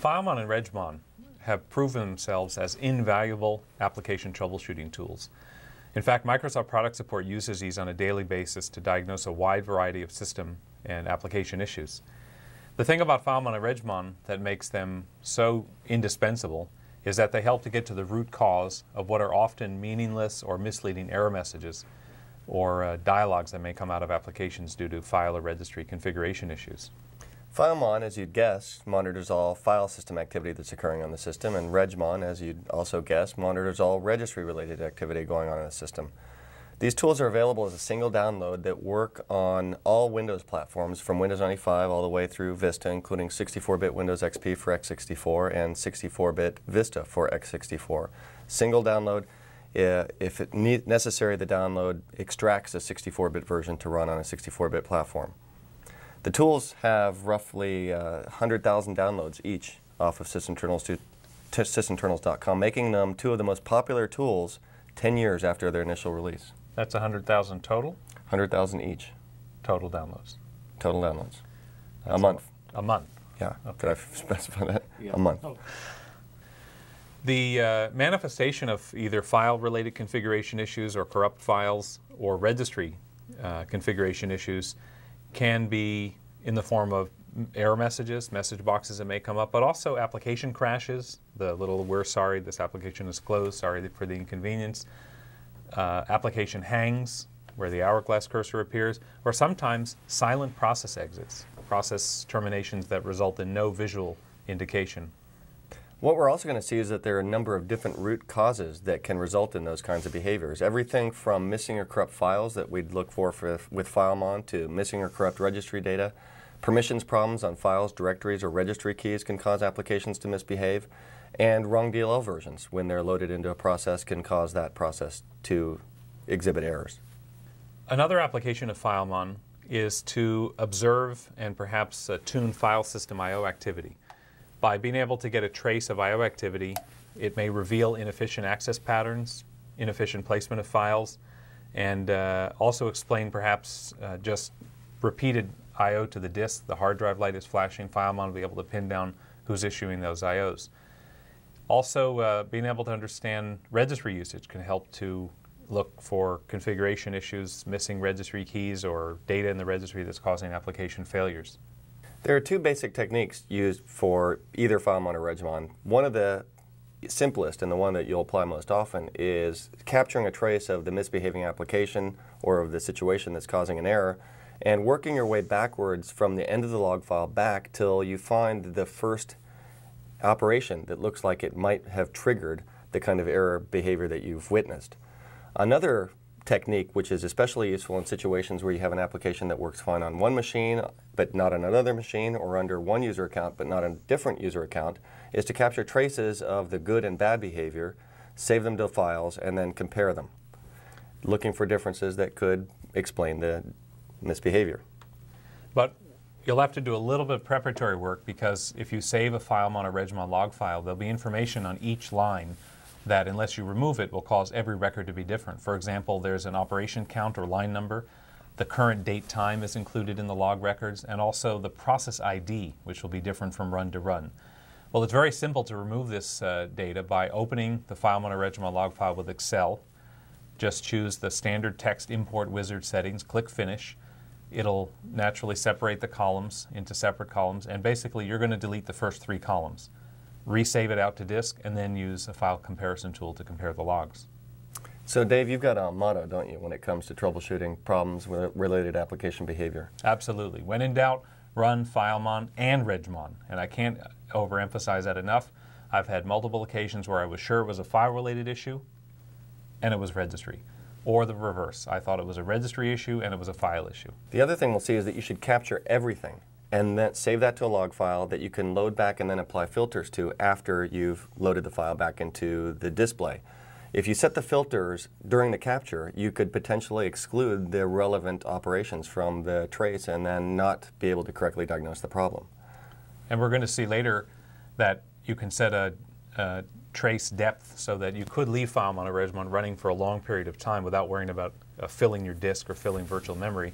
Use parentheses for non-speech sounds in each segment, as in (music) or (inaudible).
FileMon and Regmon have proven themselves as invaluable application troubleshooting tools. In fact, Microsoft Product Support uses these on a daily basis to diagnose a wide variety of system and application issues. The thing about FileMon and Regmon that makes them so indispensable is that they help to get to the root cause of what are often meaningless or misleading error messages or uh, dialogues that may come out of applications due to file or registry configuration issues. FileMon, as you'd guess, monitors all file system activity that's occurring on the system, and Regmon, as you'd also guess, monitors all registry-related activity going on in the system. These tools are available as a single download that work on all Windows platforms from Windows 95 all the way through Vista, including 64-bit Windows XP for x64 and 64-bit Vista for x64. Single download. Eh, if it necessary, the download extracts a 64-bit version to run on a 64-bit platform. The tools have roughly uh, 100,000 downloads each off of sysinternals to, to sysinternals.com, making them two of the most popular tools 10 years after their initial release. That's 100,000 total? 100,000 each. Total downloads? Total downloads. That's a month. A, a month? Yeah. Okay. Did I specify that? Yeah. A month. Oh. The uh, manifestation of either file-related configuration issues or corrupt files or registry uh, configuration issues can be in the form of error messages, message boxes that may come up, but also application crashes, the little we're sorry this application is closed, sorry for the inconvenience, uh, application hangs where the hourglass cursor appears, or sometimes silent process exits, process terminations that result in no visual indication what we're also going to see is that there are a number of different root causes that can result in those kinds of behaviors. Everything from missing or corrupt files that we'd look for, for with FileMon to missing or corrupt registry data. Permissions problems on files, directories, or registry keys can cause applications to misbehave. And wrong DLL versions, when they're loaded into a process, can cause that process to exhibit errors. Another application of FileMon is to observe and perhaps uh, tune file system I.O. activity. By being able to get a trace of I.O. activity, it may reveal inefficient access patterns, inefficient placement of files, and uh, also explain perhaps uh, just repeated I.O. to the disk. The hard drive light is flashing. FileMon will be able to pin down who's issuing those I.O.s. Also, uh, being able to understand registry usage can help to look for configuration issues, missing registry keys, or data in the registry that's causing application failures. There are two basic techniques used for either FileMon or Regmon. One of the simplest and the one that you'll apply most often is capturing a trace of the misbehaving application or of the situation that's causing an error and working your way backwards from the end of the log file back till you find the first operation that looks like it might have triggered the kind of error behavior that you've witnessed. Another technique, which is especially useful in situations where you have an application that works fine on one machine but not on another machine, or under one user account but not a different user account, is to capture traces of the good and bad behavior, save them to files, and then compare them, looking for differences that could explain the misbehavior. But you'll have to do a little bit of preparatory work because if you save a file on a Regmon log file, there'll be information on each line that unless you remove it will cause every record to be different. For example, there's an operation count or line number. The current date time is included in the log records and also the process ID, which will be different from run to run. Well, it's very simple to remove this uh, data by opening the FileMon or Regmon log file with Excel. Just choose the standard text import wizard settings, click Finish. It'll naturally separate the columns into separate columns, and basically you're going to delete the first three columns resave it out to disk, and then use a file comparison tool to compare the logs. So, Dave, you've got a motto, don't you, when it comes to troubleshooting problems with related application behavior? Absolutely. When in doubt, run FileMon and Regmon. And I can't overemphasize that enough. I've had multiple occasions where I was sure it was a file related issue and it was registry. Or the reverse. I thought it was a registry issue and it was a file issue. The other thing we'll see is that you should capture everything and then save that to a log file that you can load back and then apply filters to after you've loaded the file back into the display. If you set the filters during the capture, you could potentially exclude the relevant operations from the trace and then not be able to correctly diagnose the problem. And we're going to see later that you can set a, a trace depth so that you could leave FileMon or Regmon running for a long period of time without worrying about uh, filling your disk or filling virtual memory.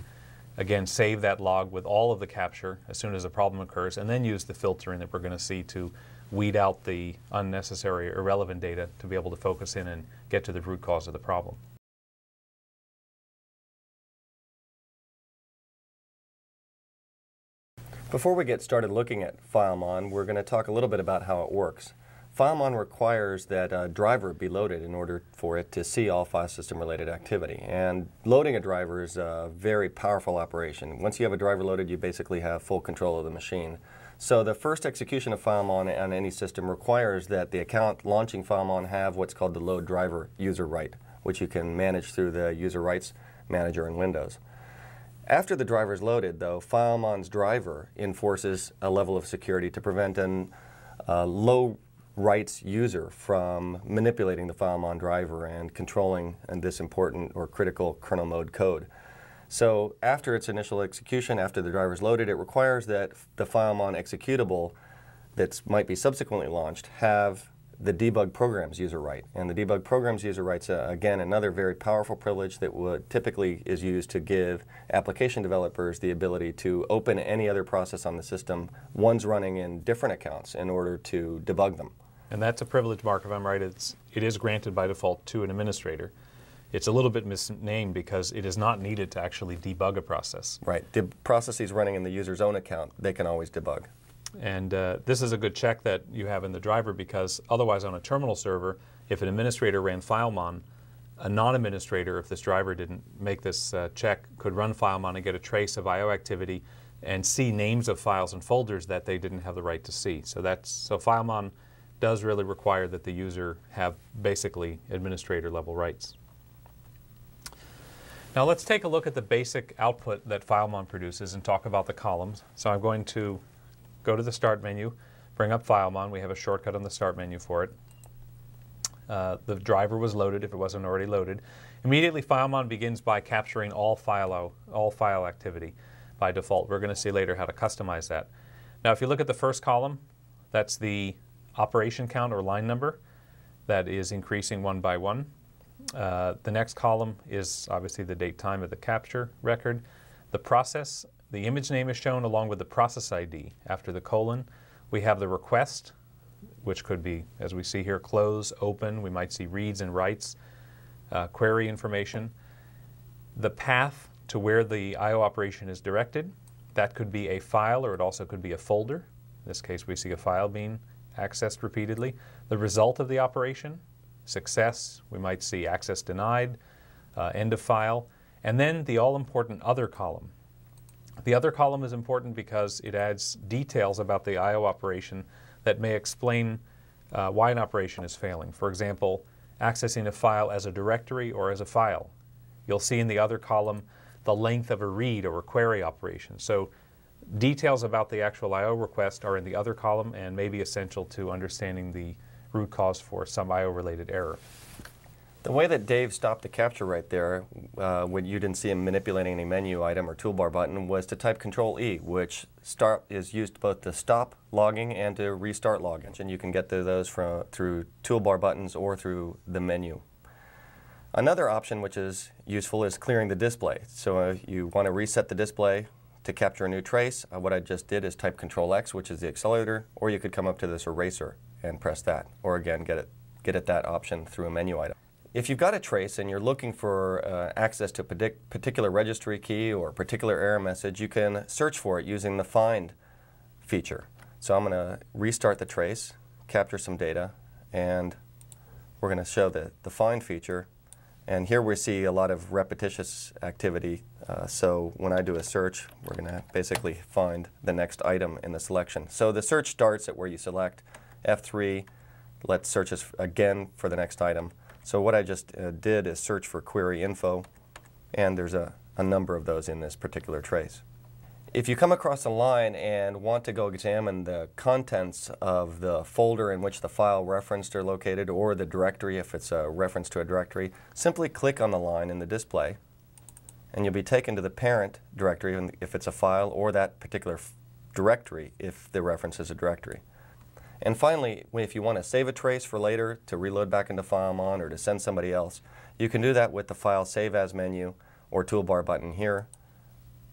Again, save that log with all of the capture as soon as a problem occurs, and then use the filtering that we're going to see to weed out the unnecessary, irrelevant data to be able to focus in and get to the root cause of the problem. Before we get started looking at FileMon, we're going to talk a little bit about how it works. FileMon requires that a driver be loaded in order for it to see all file system related activity. And loading a driver is a very powerful operation. Once you have a driver loaded, you basically have full control of the machine. So the first execution of FileMon on any system requires that the account launching FileMon have what's called the load driver user right, which you can manage through the user rights manager in Windows. After the driver is loaded, though, FileMon's driver enforces a level of security to prevent an uh, low rights user from manipulating the FileMon driver and controlling and this important or critical kernel mode code. So after its initial execution, after the driver is loaded, it requires that the FileMon executable that might be subsequently launched have the debug programs user right. And the debug programs user rights, uh, again, another very powerful privilege that would typically is used to give application developers the ability to open any other process on the system, ones running in different accounts, in order to debug them. And that's a privilege Mark, if I'm right. It's, it is granted by default to an administrator. It's a little bit misnamed because it is not needed to actually debug a process. Right. The processes running in the user's own account, they can always debug. And uh, this is a good check that you have in the driver because otherwise on a terminal server, if an administrator ran FileMon, a non-administrator, if this driver didn't make this uh, check, could run FileMon and get a trace of I.O. activity and see names of files and folders that they didn't have the right to see. So that's so FileMon does really require that the user have basically administrator level rights. Now let's take a look at the basic output that FileMon produces and talk about the columns. So I'm going to go to the Start menu, bring up FileMon. We have a shortcut on the Start menu for it. Uh, the driver was loaded if it wasn't already loaded. Immediately, FileMon begins by capturing all file, all file activity by default. We're going to see later how to customize that. Now, if you look at the first column, that's the operation count or line number. That is increasing one by one. Uh, the next column is obviously the date time of the capture record. The process the image name is shown along with the process ID. After the colon, we have the request, which could be, as we see here, close, open. We might see reads and writes, uh, query information. The path to where the I.O. operation is directed, that could be a file or it also could be a folder. In this case, we see a file being accessed repeatedly. The result of the operation, success, we might see access denied, uh, end of file, and then the all-important other column. The other column is important because it adds details about the I.O. operation that may explain uh, why an operation is failing. For example, accessing a file as a directory or as a file. You'll see in the other column the length of a read or a query operation. So details about the actual I.O. request are in the other column and may be essential to understanding the root cause for some I.O. related error. The way that Dave stopped the capture right there, uh, when you didn't see him manipulating any menu item or toolbar button, was to type Control E, which start is used both to stop logging and to restart logging. And you can get to those from, through toolbar buttons or through the menu. Another option which is useful is clearing the display. So if you want to reset the display to capture a new trace. Uh, what I just did is type Control X, which is the accelerator, or you could come up to this eraser and press that, or again get it get at that option through a menu item. If you've got a trace and you're looking for uh, access to a particular registry key or a particular error message, you can search for it using the find feature. So I'm going to restart the trace, capture some data, and we're going to show the, the find feature. And here we see a lot of repetitious activity. Uh, so when I do a search, we're going to basically find the next item in the selection. So the search starts at where you select F3. Let's search again for the next item. So what I just uh, did is search for query info, and there's a, a number of those in this particular trace. If you come across a line and want to go examine the contents of the folder in which the file referenced are located, or the directory if it's a reference to a directory, simply click on the line in the display, and you'll be taken to the parent directory if it's a file, or that particular directory if the reference is a directory. And finally, if you want to save a trace for later to reload back into FileMon or to send somebody else, you can do that with the File Save As menu or toolbar button here.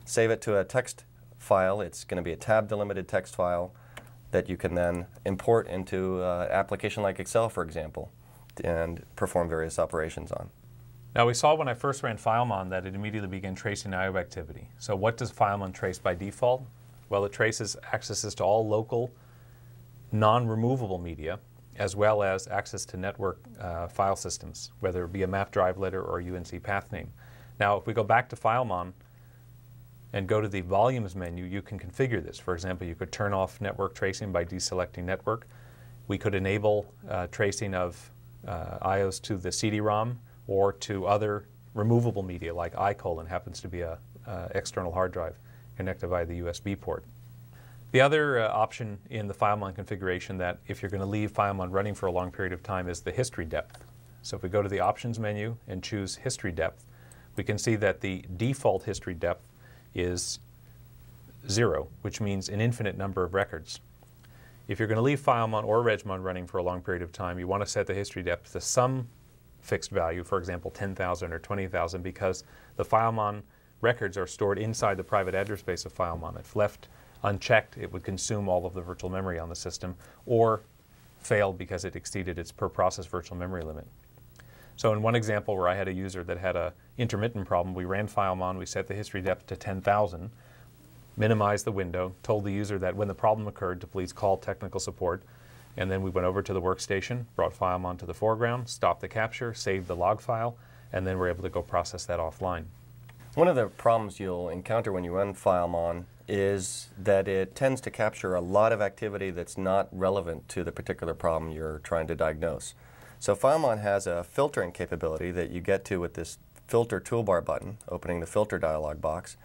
Save it to a text file. It's going to be a tab delimited text file. that you can then import into an application like Excel, for example, and perform various operations on. Now we saw when I first ran FileMon that it immediately began tracing I.O. activity. So what does FileMon trace by default? Well, it traces accesses to all local, non-removable media, as well as access to network uh, file systems, whether it be a map drive letter or a UNC path name. Now, if we go back to FileMon and go to the volumes menu, you can configure this. For example, you could turn off network tracing by deselecting network. We could enable uh, tracing of uh, IOs to the CD-ROM or to other removable media like iColon happens to be a uh, external hard drive connected via the USB port. The other uh, option in the FileMon configuration that if you're going to leave FileMon running for a long period of time is the history depth. So if we go to the options menu and choose history depth, we can see that the default history depth is zero, which means an infinite number of records. If you're going to leave FileMon or Regmon running for a long period of time, you want to set the history depth to some fixed value, for example, 10,000 or 20,000, because the FileMon records are stored inside the private address space of FileMon. If left unchecked, it would consume all of the virtual memory on the system, or fail because it exceeded its per process virtual memory limit. So in one example where I had a user that had a intermittent problem, we ran FileMon, we set the history depth to 10,000, minimized the window, told the user that when the problem occurred to please call technical support, and then we went over to the workstation, brought FileMon to the foreground, stopped the capture, saved the log file, and then we're able to go process that offline. One of the problems you'll encounter when you run FileMon is that it tends to capture a lot of activity that's not relevant to the particular problem you're trying to diagnose. So FileMon has a filtering capability that you get to with this filter toolbar button, opening the filter dialog box,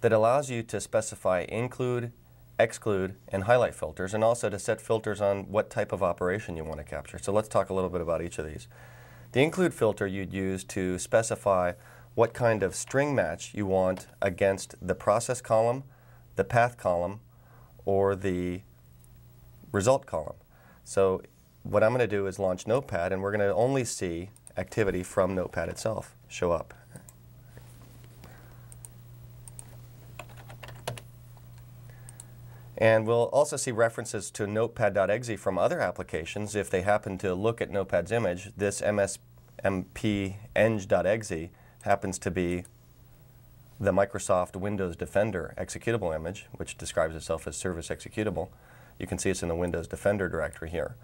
that allows you to specify include, exclude, and highlight filters, and also to set filters on what type of operation you want to capture. So let's talk a little bit about each of these. The include filter you'd use to specify what kind of string match you want against the process column, the path column, or the result column. So what I'm going to do is launch Notepad, and we're going to only see activity from Notepad itself show up. And we'll also see references to notepad.exe from other applications. If they happen to look at Notepad's image, this msmpeng.exe happens to be the Microsoft Windows Defender executable image, which describes itself as service executable. You can see it's in the Windows Defender directory here.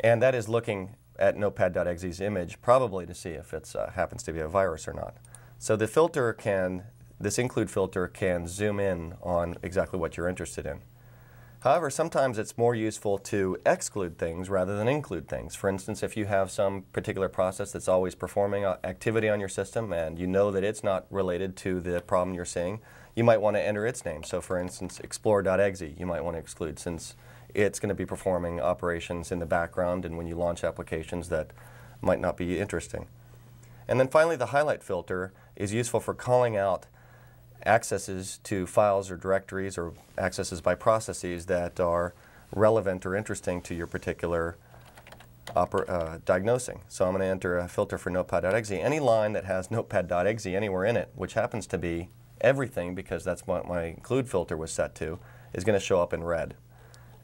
And that is looking at notepad.exe's image probably to see if it uh, happens to be a virus or not. So the filter can this include filter can zoom in on exactly what you're interested in. However, sometimes it's more useful to exclude things rather than include things. For instance, if you have some particular process that's always performing activity on your system and you know that it's not related to the problem you're seeing, you might want to enter its name. So for instance, explorer.exe you might want to exclude since it's going to be performing operations in the background and when you launch applications that might not be interesting. And then finally, the highlight filter is useful for calling out accesses to files or directories or accesses by processes that are relevant or interesting to your particular uh, diagnosing. So I'm going to enter a filter for notepad.exe. Any line that has notepad.exe anywhere in it, which happens to be everything because that's what my include filter was set to, is going to show up in red.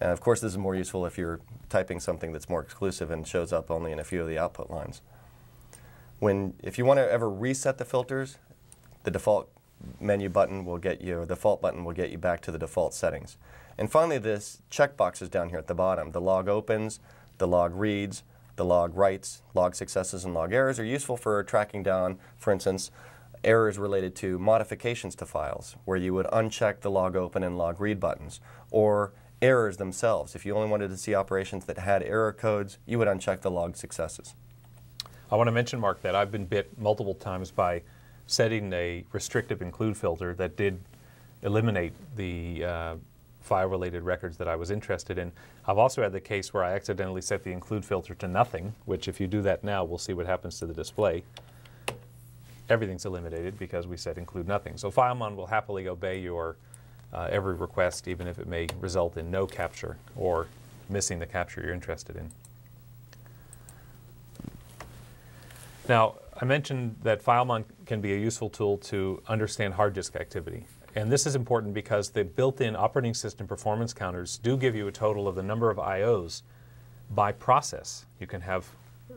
And of course this is more useful if you're typing something that's more exclusive and shows up only in a few of the output lines. When, if you want to ever reset the filters, the default menu button will get you, the default button will get you back to the default settings. And finally, this checkbox is down here at the bottom. The log opens, the log reads, the log writes, log successes and log errors are useful for tracking down, for instance, errors related to modifications to files, where you would uncheck the log open and log read buttons, or errors themselves. If you only wanted to see operations that had error codes, you would uncheck the log successes. I want to mention, Mark, that I've been bit multiple times by setting a restrictive include filter that did eliminate the uh, file-related records that I was interested in. I've also had the case where I accidentally set the include filter to nothing, which if you do that now, we'll see what happens to the display. Everything's eliminated because we said include nothing. So FileMon will happily obey your uh, every request, even if it may result in no capture or missing the capture you're interested in. Now, I mentioned that FileMon can be a useful tool to understand hard disk activity. And this is important because the built-in operating system performance counters do give you a total of the number of IOs by process. You can have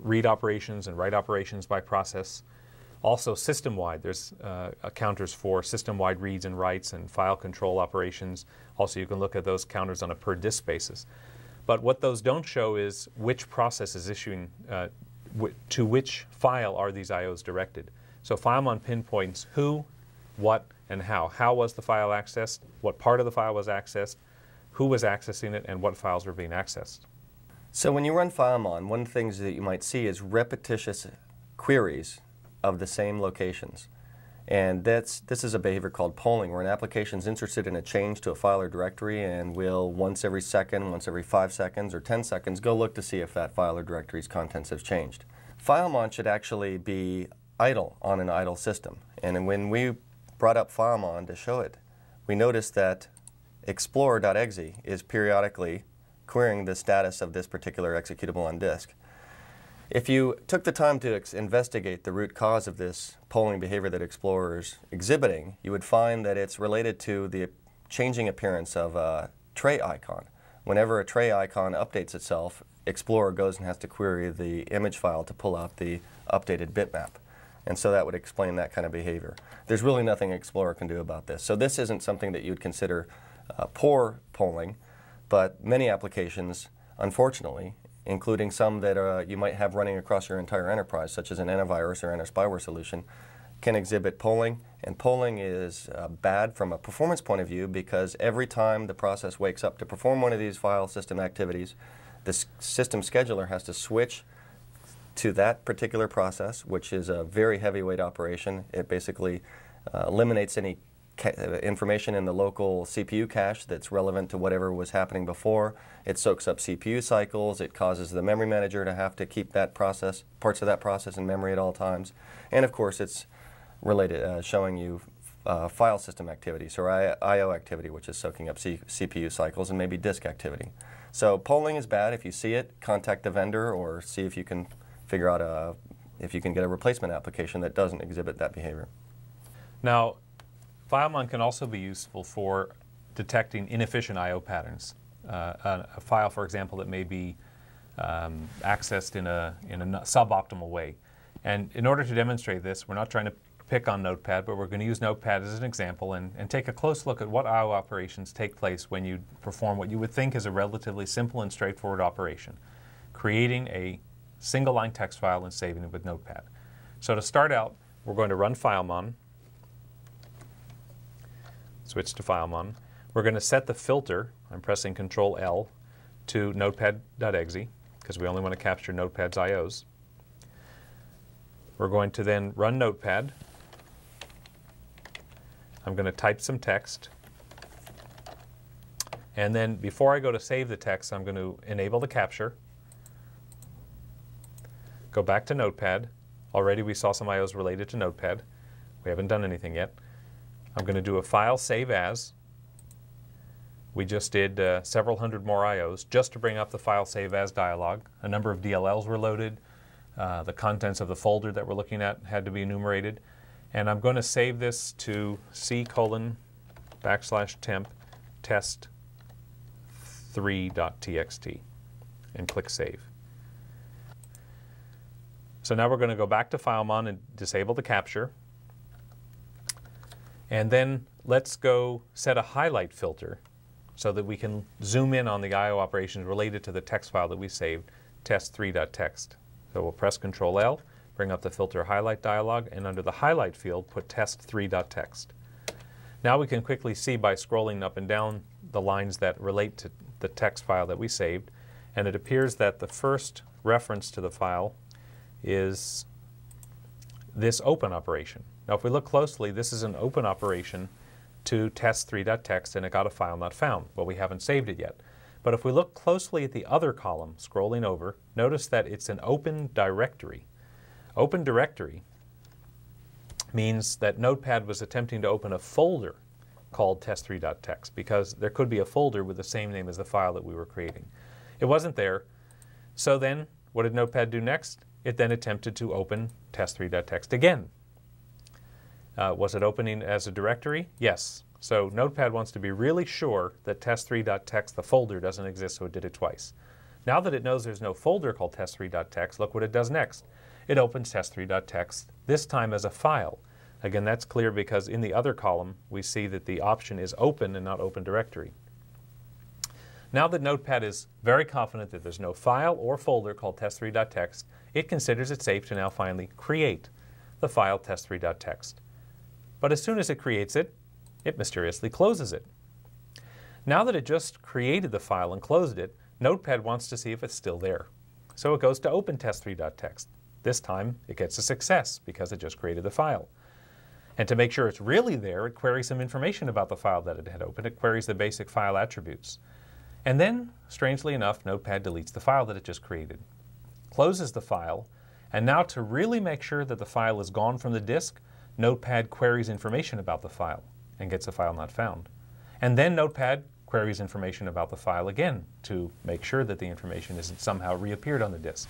read operations and write operations by process. Also system-wide, there's uh, counters for system-wide reads and writes and file control operations. Also, you can look at those counters on a per disk basis. But what those don't show is which process is issuing, uh, to which file are these IOs directed. So FileMon pinpoints who, what, and how. How was the file accessed, what part of the file was accessed, who was accessing it, and what files were being accessed. So when you run FileMon, one of the things that you might see is repetitious queries of the same locations. And that's, this is a behavior called polling, where an application is interested in a change to a file or directory and will once every second, once every five seconds, or 10 seconds go look to see if that file or directory's contents have changed. FileMon should actually be idle on an idle system. And when we brought up FileMon to show it, we noticed that explorer.exe is periodically querying the status of this particular executable on disk. If you took the time to investigate the root cause of this polling behavior that Explorer is exhibiting, you would find that it's related to the changing appearance of a tray icon. Whenever a tray icon updates itself, Explorer goes and has to query the image file to pull out the updated bitmap. And so that would explain that kind of behavior. There's really nothing Explorer can do about this. So this isn't something that you'd consider uh, poor polling, but many applications, unfortunately, including some that uh, you might have running across your entire enterprise, such as an antivirus or anti-spyware solution, can exhibit polling. And polling is uh, bad from a performance point of view because every time the process wakes up to perform one of these file system activities, the system scheduler has to switch to that particular process, which is a very heavyweight operation. It basically uh, eliminates any information in the local CPU cache that's relevant to whatever was happening before. It soaks up CPU cycles. It causes the memory manager to have to keep that process, parts of that process in memory at all times. And of course, it's related, uh, showing you uh, file system activity, so I/O activity, which is soaking up C CPU cycles, and maybe disk activity. So polling is bad. If you see it, contact the vendor or see if you can figure out a, if you can get a replacement application that doesn't exhibit that behavior. Now, FileMon can also be useful for detecting inefficient I.O. patterns. Uh, a, a, file, for example, that may be um, accessed in a, in a suboptimal way. And in order to demonstrate this, we're not trying to pick on Notepad, but we're going to use Notepad as an example and, and take a close look at what I.O. operations take place when you perform what you would think is a relatively simple and straightforward operation, creating a single line text file and saving it with Notepad. So to start out, we're going to run FileMon switch to FileMon. We're going to set the filter, I'm pressing Control L, to notepad.exe, because we only want to capture Notepad's IOs. We're going to then run Notepad. I'm going to type some text. And then before I go to save the text, I'm going to enable the capture. Go back to Notepad. Already we saw some IOs related to Notepad. We haven't done anything yet. I'm going to do a file save as. We just did uh, several hundred more IOs just to bring up the file save as dialog. A number of DLLs were loaded. Uh, the contents of the folder that we're looking at had to be enumerated. And I'm going to save this to C colon backslash temp test 3.txt and click save. So now we're going to go back to FileMon and disable the capture. And then let's go set a highlight filter so that we can zoom in on the I.O. operations related to the text file that we saved, test3.txt. So we'll press Control L, bring up the filter highlight dialog, and under the highlight field, put test3.txt. Now we can quickly see by scrolling up and down the lines that relate to the text file that we saved, and it appears that the first reference to the file is this open operation. Now if we look closely, this is an open operation to test3.txt and it got a file not found. Well, we haven't saved it yet. But if we look closely at the other column, scrolling over, notice that it's an open directory. Open directory means that Notepad was attempting to open a folder called test3.txt because there could be a folder with the same name as the file that we were creating. It wasn't there. So then, what did Notepad do next? It then attempted to open test3.txt again. Uh, was it opening as a directory? Yes. So Notepad wants to be really sure that test3.txt, the folder, doesn't exist, so it did it twice. Now that it knows there's no folder called test3.txt, look what it does next. It opens test3.txt, this time as a file. Again, that's clear because in the other column, we see that the option is open and not open directory. Now that Notepad is very confident that there's no file or folder called test3.txt, it considers it safe to now finally create the file test3.txt. But as soon as it creates it, it mysteriously closes it. Now that it just created the file and closed it, Notepad wants to see if it's still there. So it goes to open test3.txt. This time it gets a success because it just created the file. And to make sure it's really there, it queries some information about the file that it had opened. It queries the basic file attributes. And then, strangely enough, Notepad deletes the file that it just created, closes the file, and now to really make sure that the file is gone from the disk, Notepad queries information about the file and gets a file not found. And then Notepad queries information about the file again to make sure that the information isn't somehow reappeared on the disk.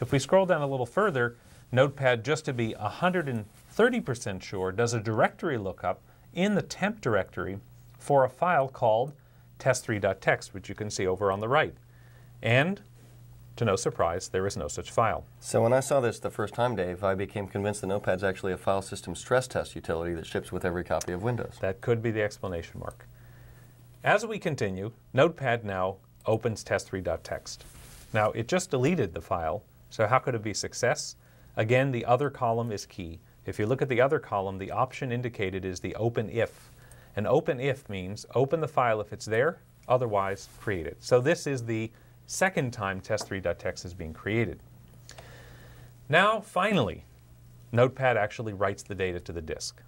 If we scroll down a little further, Notepad, just to be 130% sure, does a directory lookup in the temp directory for a file called test3.txt, which you can see over on the right. And to no surprise, there is no such file. So when I saw this the first time, Dave, I became convinced that Notepad's actually a file system stress test utility that ships with every copy of Windows. That could be the explanation Mark. As we continue, Notepad now opens test3.txt. Now, it just deleted the file, so how could it be success? Again, the other column is key. If you look at the other column, the option indicated is the open if. An open if means open the file if it's there, otherwise create it. So this is the second time test3.txt is being created. Now, finally, Notepad actually writes the data to the disk.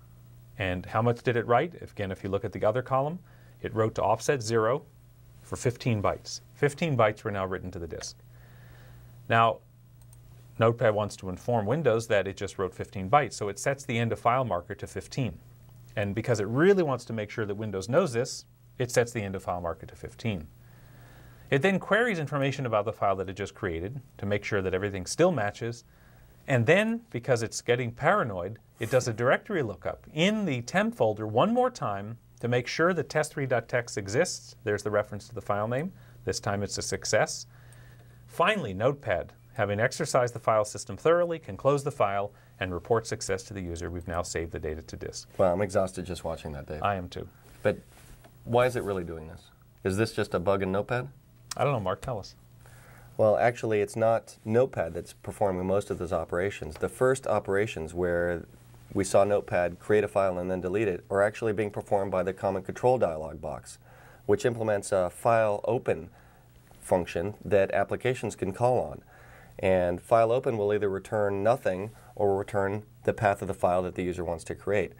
And how much did it write? Again, if you look at the other column, it wrote to offset 0 for 15 bytes. 15 bytes were now written to the disk. Now, Notepad wants to inform Windows that it just wrote 15 bytes, so it sets the end of file marker to 15. And because it really wants to make sure that Windows knows this, it sets the end of file marker to 15. It then queries information about the file that it just created to make sure that everything still matches. And then, because it's getting paranoid, it does a directory lookup in the temp folder one more time to make sure that test3.txt exists. There's the reference to the file name. This time it's a success. Finally, Notepad, having exercised the file system thoroughly, can close the file and report success to the user. We've now saved the data to disk. Well, I'm exhausted just watching that, Dave. I am too. But why is it really doing this? Is this just a bug in Notepad? I don't know, Mark, tell us. Well, actually, it's not Notepad that's performing most of those operations. The first operations where we saw Notepad create a file and then delete it are actually being performed by the Common Control dialog box, which implements a file open function that applications can call on. And file open will either return nothing or return the path of the file that the user wants to create.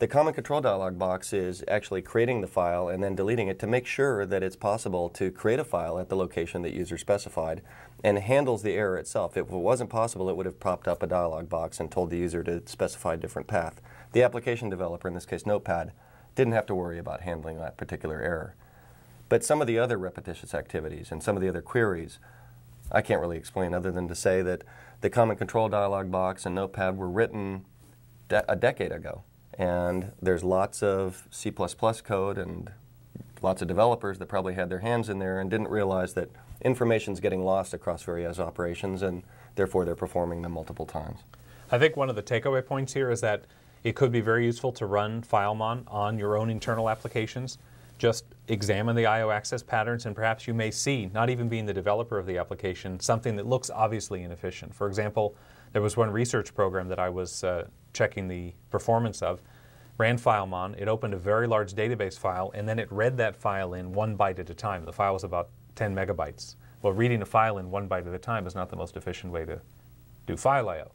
The Common Control dialog box is actually creating the file and then deleting it to make sure that it's possible to create a file at the location that user specified and handles the error itself. If it wasn't possible, it would have popped up a dialog box and told the user to specify a different path. The application developer, in this case Notepad, didn't have to worry about handling that particular error. But some of the other repetitious activities and some of the other queries, I can't really explain other than to say that the Common Control dialog box and Notepad were written de a decade ago and there's lots of C++ code and lots of developers that probably had their hands in there and didn't realize that information's getting lost across various operations and therefore they're performing them multiple times. I think one of the takeaway points here is that it could be very useful to run FileMon on your own internal applications. Just examine the I.O. access patterns and perhaps you may see, not even being the developer of the application, something that looks obviously inefficient. For example, there was one research program that I was uh, checking the performance of, ran FileMon, it opened a very large database file, and then it read that file in one byte at a time. The file was about 10 megabytes. Well, reading a file in one byte at a time is not the most efficient way to do file I.O.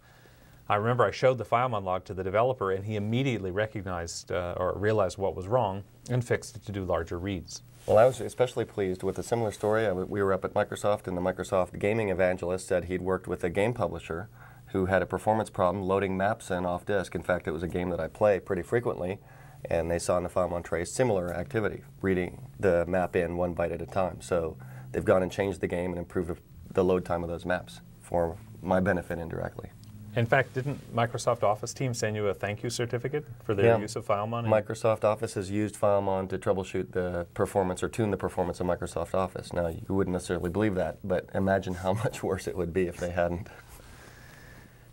I remember I showed the FileMon log to the developer, and he immediately recognized uh, or realized what was wrong and fixed it to do larger reads. Well, I was especially pleased with a similar story. we were up at Microsoft, and the Microsoft gaming evangelist said he'd worked with a game publisher who had a performance problem loading maps in off disk. In fact, it was a game that I play pretty frequently, and they saw in the FileMon tray similar activity, reading the map in one byte at a time. So they've gone and changed the game and improved the load time of those maps for my benefit indirectly. In fact, didn't Microsoft Office team send you a thank you certificate for their Yeah. use of FileMon? Microsoft Office has used FileMon to troubleshoot the performance or tune the performance of Microsoft Office. Now, you wouldn't necessarily believe that, but imagine how (laughs) much worse it would be if they hadn't.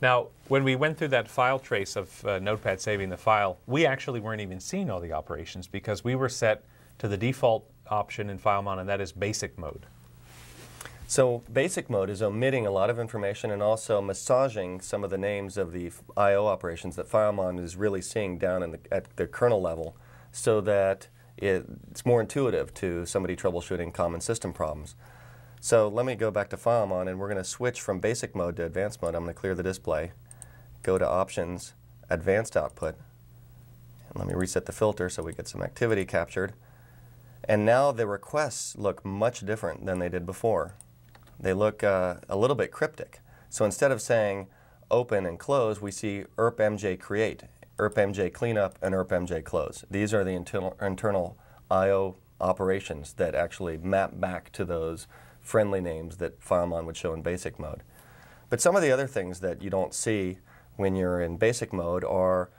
Now, when we went through that file trace of uh, Notepad saving the file, we actually weren't even seeing all the operations because we were set to the default option in FileMon, and that is basic mode. So basic mode is omitting a lot of information and also massaging some of the names of the I/O operations that FileMon is really seeing down in the, at the kernel level, so that it, it's more intuitive to somebody troubleshooting common system problems. So let me go back to FileMon, and we're going to switch from basic mode to advanced mode. I'm going to clear the display, go to Options, Advanced Output, and let me reset the filter so we get some activity captured. And now the requests look much different than they did before they look uh, a little bit cryptic. So instead of saying open and close, we see IRP_MJ create, IRP_MJ cleanup, and IRP_MJ close. These are the internal, internal I/O operations that actually map back to those friendly names that FileMon would show in basic mode. But some of the other things that you don't see when you're in basic mode are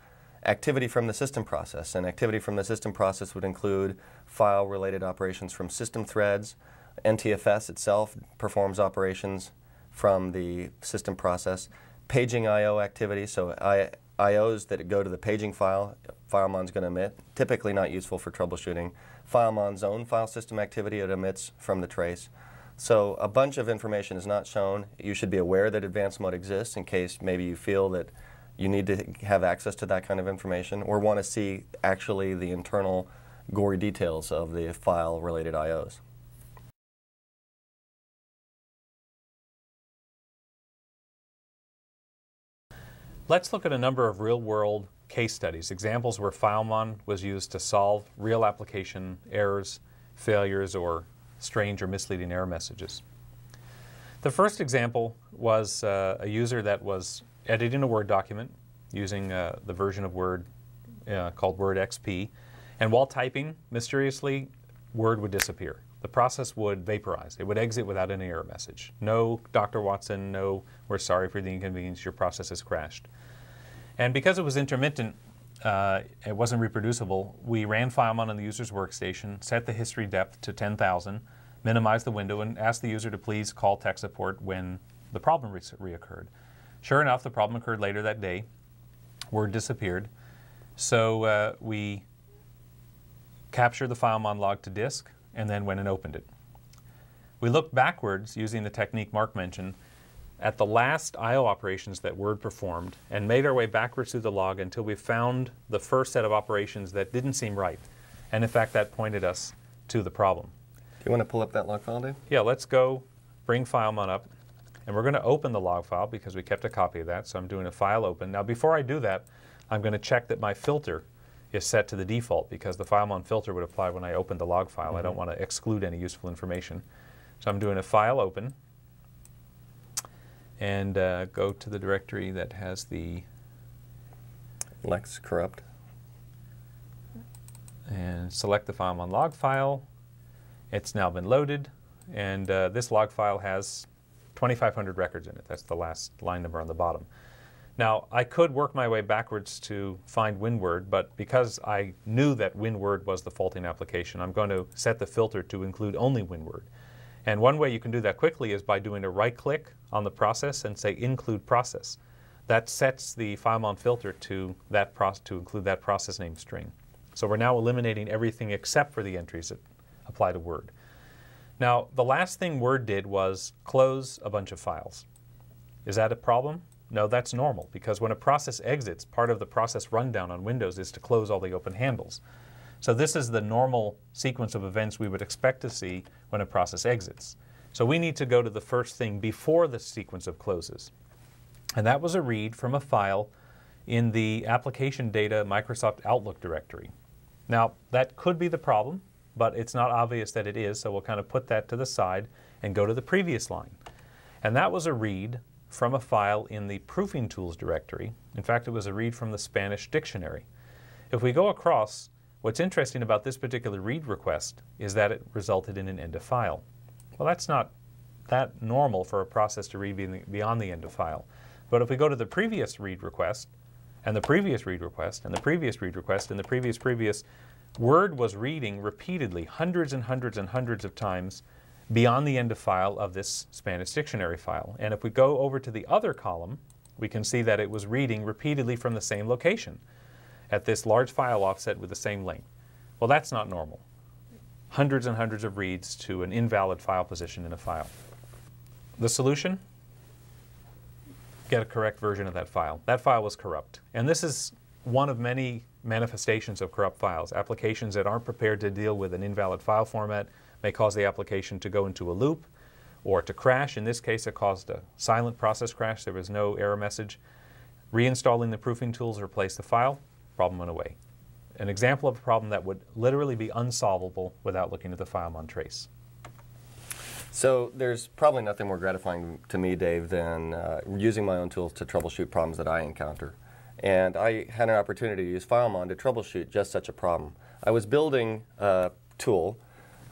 activity from the system process. And activity from the system process would include file-related operations from system threads, NTFS itself performs operations from the system process. Paging I/O activity, so I, IOs that go to the paging file, FileMon's going to emit, typically not useful for troubleshooting. FileMon's own file system activity it emits from the trace. So a bunch of information is not shown. You should be aware that advanced mode exists in case maybe you feel that you need to have access to that kind of information or want to see actually the internal gory details of the file related IOs. Let's look at a number of real-world case studies, examples where FileMon was used to solve real application errors, failures, or strange or misleading error messages. The first example was uh, a user that was editing a Word document using uh, the version of Word uh, called Word XP, and while typing, mysteriously, Word would disappear. The process would vaporize. It would exit without any error message. No, Dr. Watson, no, we're sorry for the inconvenience, your process has crashed. And because it was intermittent, uh, it wasn't reproducible, we ran FileMon on the user's workstation, set the history depth to 10,000, minimized the window, and asked the user to please call tech support when the problem re reoccurred. Sure enough, the problem occurred later that day. Word disappeared. So uh, we captured the FileMon log to disk, and then went and opened it. We looked backwards using the technique Mark mentioned at the last I.O. operations that Word performed and made our way backwards through the log until we found the first set of operations that didn't seem right. And in fact, that pointed us to the problem. Do you want to pull up that log file, Dave? Yeah, let's go bring FileMon up. And we're going to open the log file because we kept a copy of that. So I'm doing a file open. Now, before I do that, I'm going to check that my filter is set to the default because the FileMon filter would apply when I open the log file. Mm -hmm. I don't mm-hmm. want to exclude any useful information. So I'm doing a file open and uh, go to the directory that has the Lex corrupt and select the FileMon log file. It's now been loaded and uh, this log file has 2,500 records in it. That's the last line number on the bottom. Now, I could work my way backwards to find WinWord, but because I knew that WinWord was the faulting application, I'm going to set the filter to include only WinWord. And one way you can do that quickly is by doing a right click on the process and say include process. That sets the FileMon filter to, that to include that process name string. So we're now eliminating everything except for the entries that apply to Word. Now, the last thing Word did was close a bunch of files. Is that a problem? No, that's normal because when a process exits, part of the process rundown on Windows is to close all the open handles. So this is the normal sequence of events we would expect to see when a process exits. So we need to go to the first thing before the sequence of closes. And that was a read from a file in the application data Microsoft Outlook directory. Now, that could be the problem, but it's not obvious that it is, so we'll kind of put that to the side and go to the previous line. And that was a read from a file in the Proofing Tools directory. In fact, it was a read from the Spanish dictionary. If we go across, what's interesting about this particular read request is that it resulted in an end of file. Well, that's not that normal for a process to read beyond the end of file. But if we go to the previous read request, and the previous read request, and the previous read request, and the previous previous, Word was reading repeatedly, hundreds and hundreds and hundreds of times, beyond the end of file of this Spanish dictionary file. And if we go over to the other column, we can see that it was reading repeatedly from the same location at this large file offset with the same length. Well, that's not normal. Hundreds and hundreds of reads to an invalid file position in a file. The solution? Get a correct version of that file. That file was corrupt. And this is one of many manifestations of corrupt files. Applications that aren't prepared to deal with an invalid file format may cause the application to go into a loop or to crash. In this case, it caused a silent process crash. There was no error message. Reinstalling the proofing tools replaced the file. Problem went away. An example of a problem that would literally be unsolvable without looking at the FileMon trace. So there's probably nothing more gratifying to me, Dave, than uh, using my own tools to troubleshoot problems that I encounter. And I had an opportunity to use FileMon to troubleshoot just such a problem. I was building a tool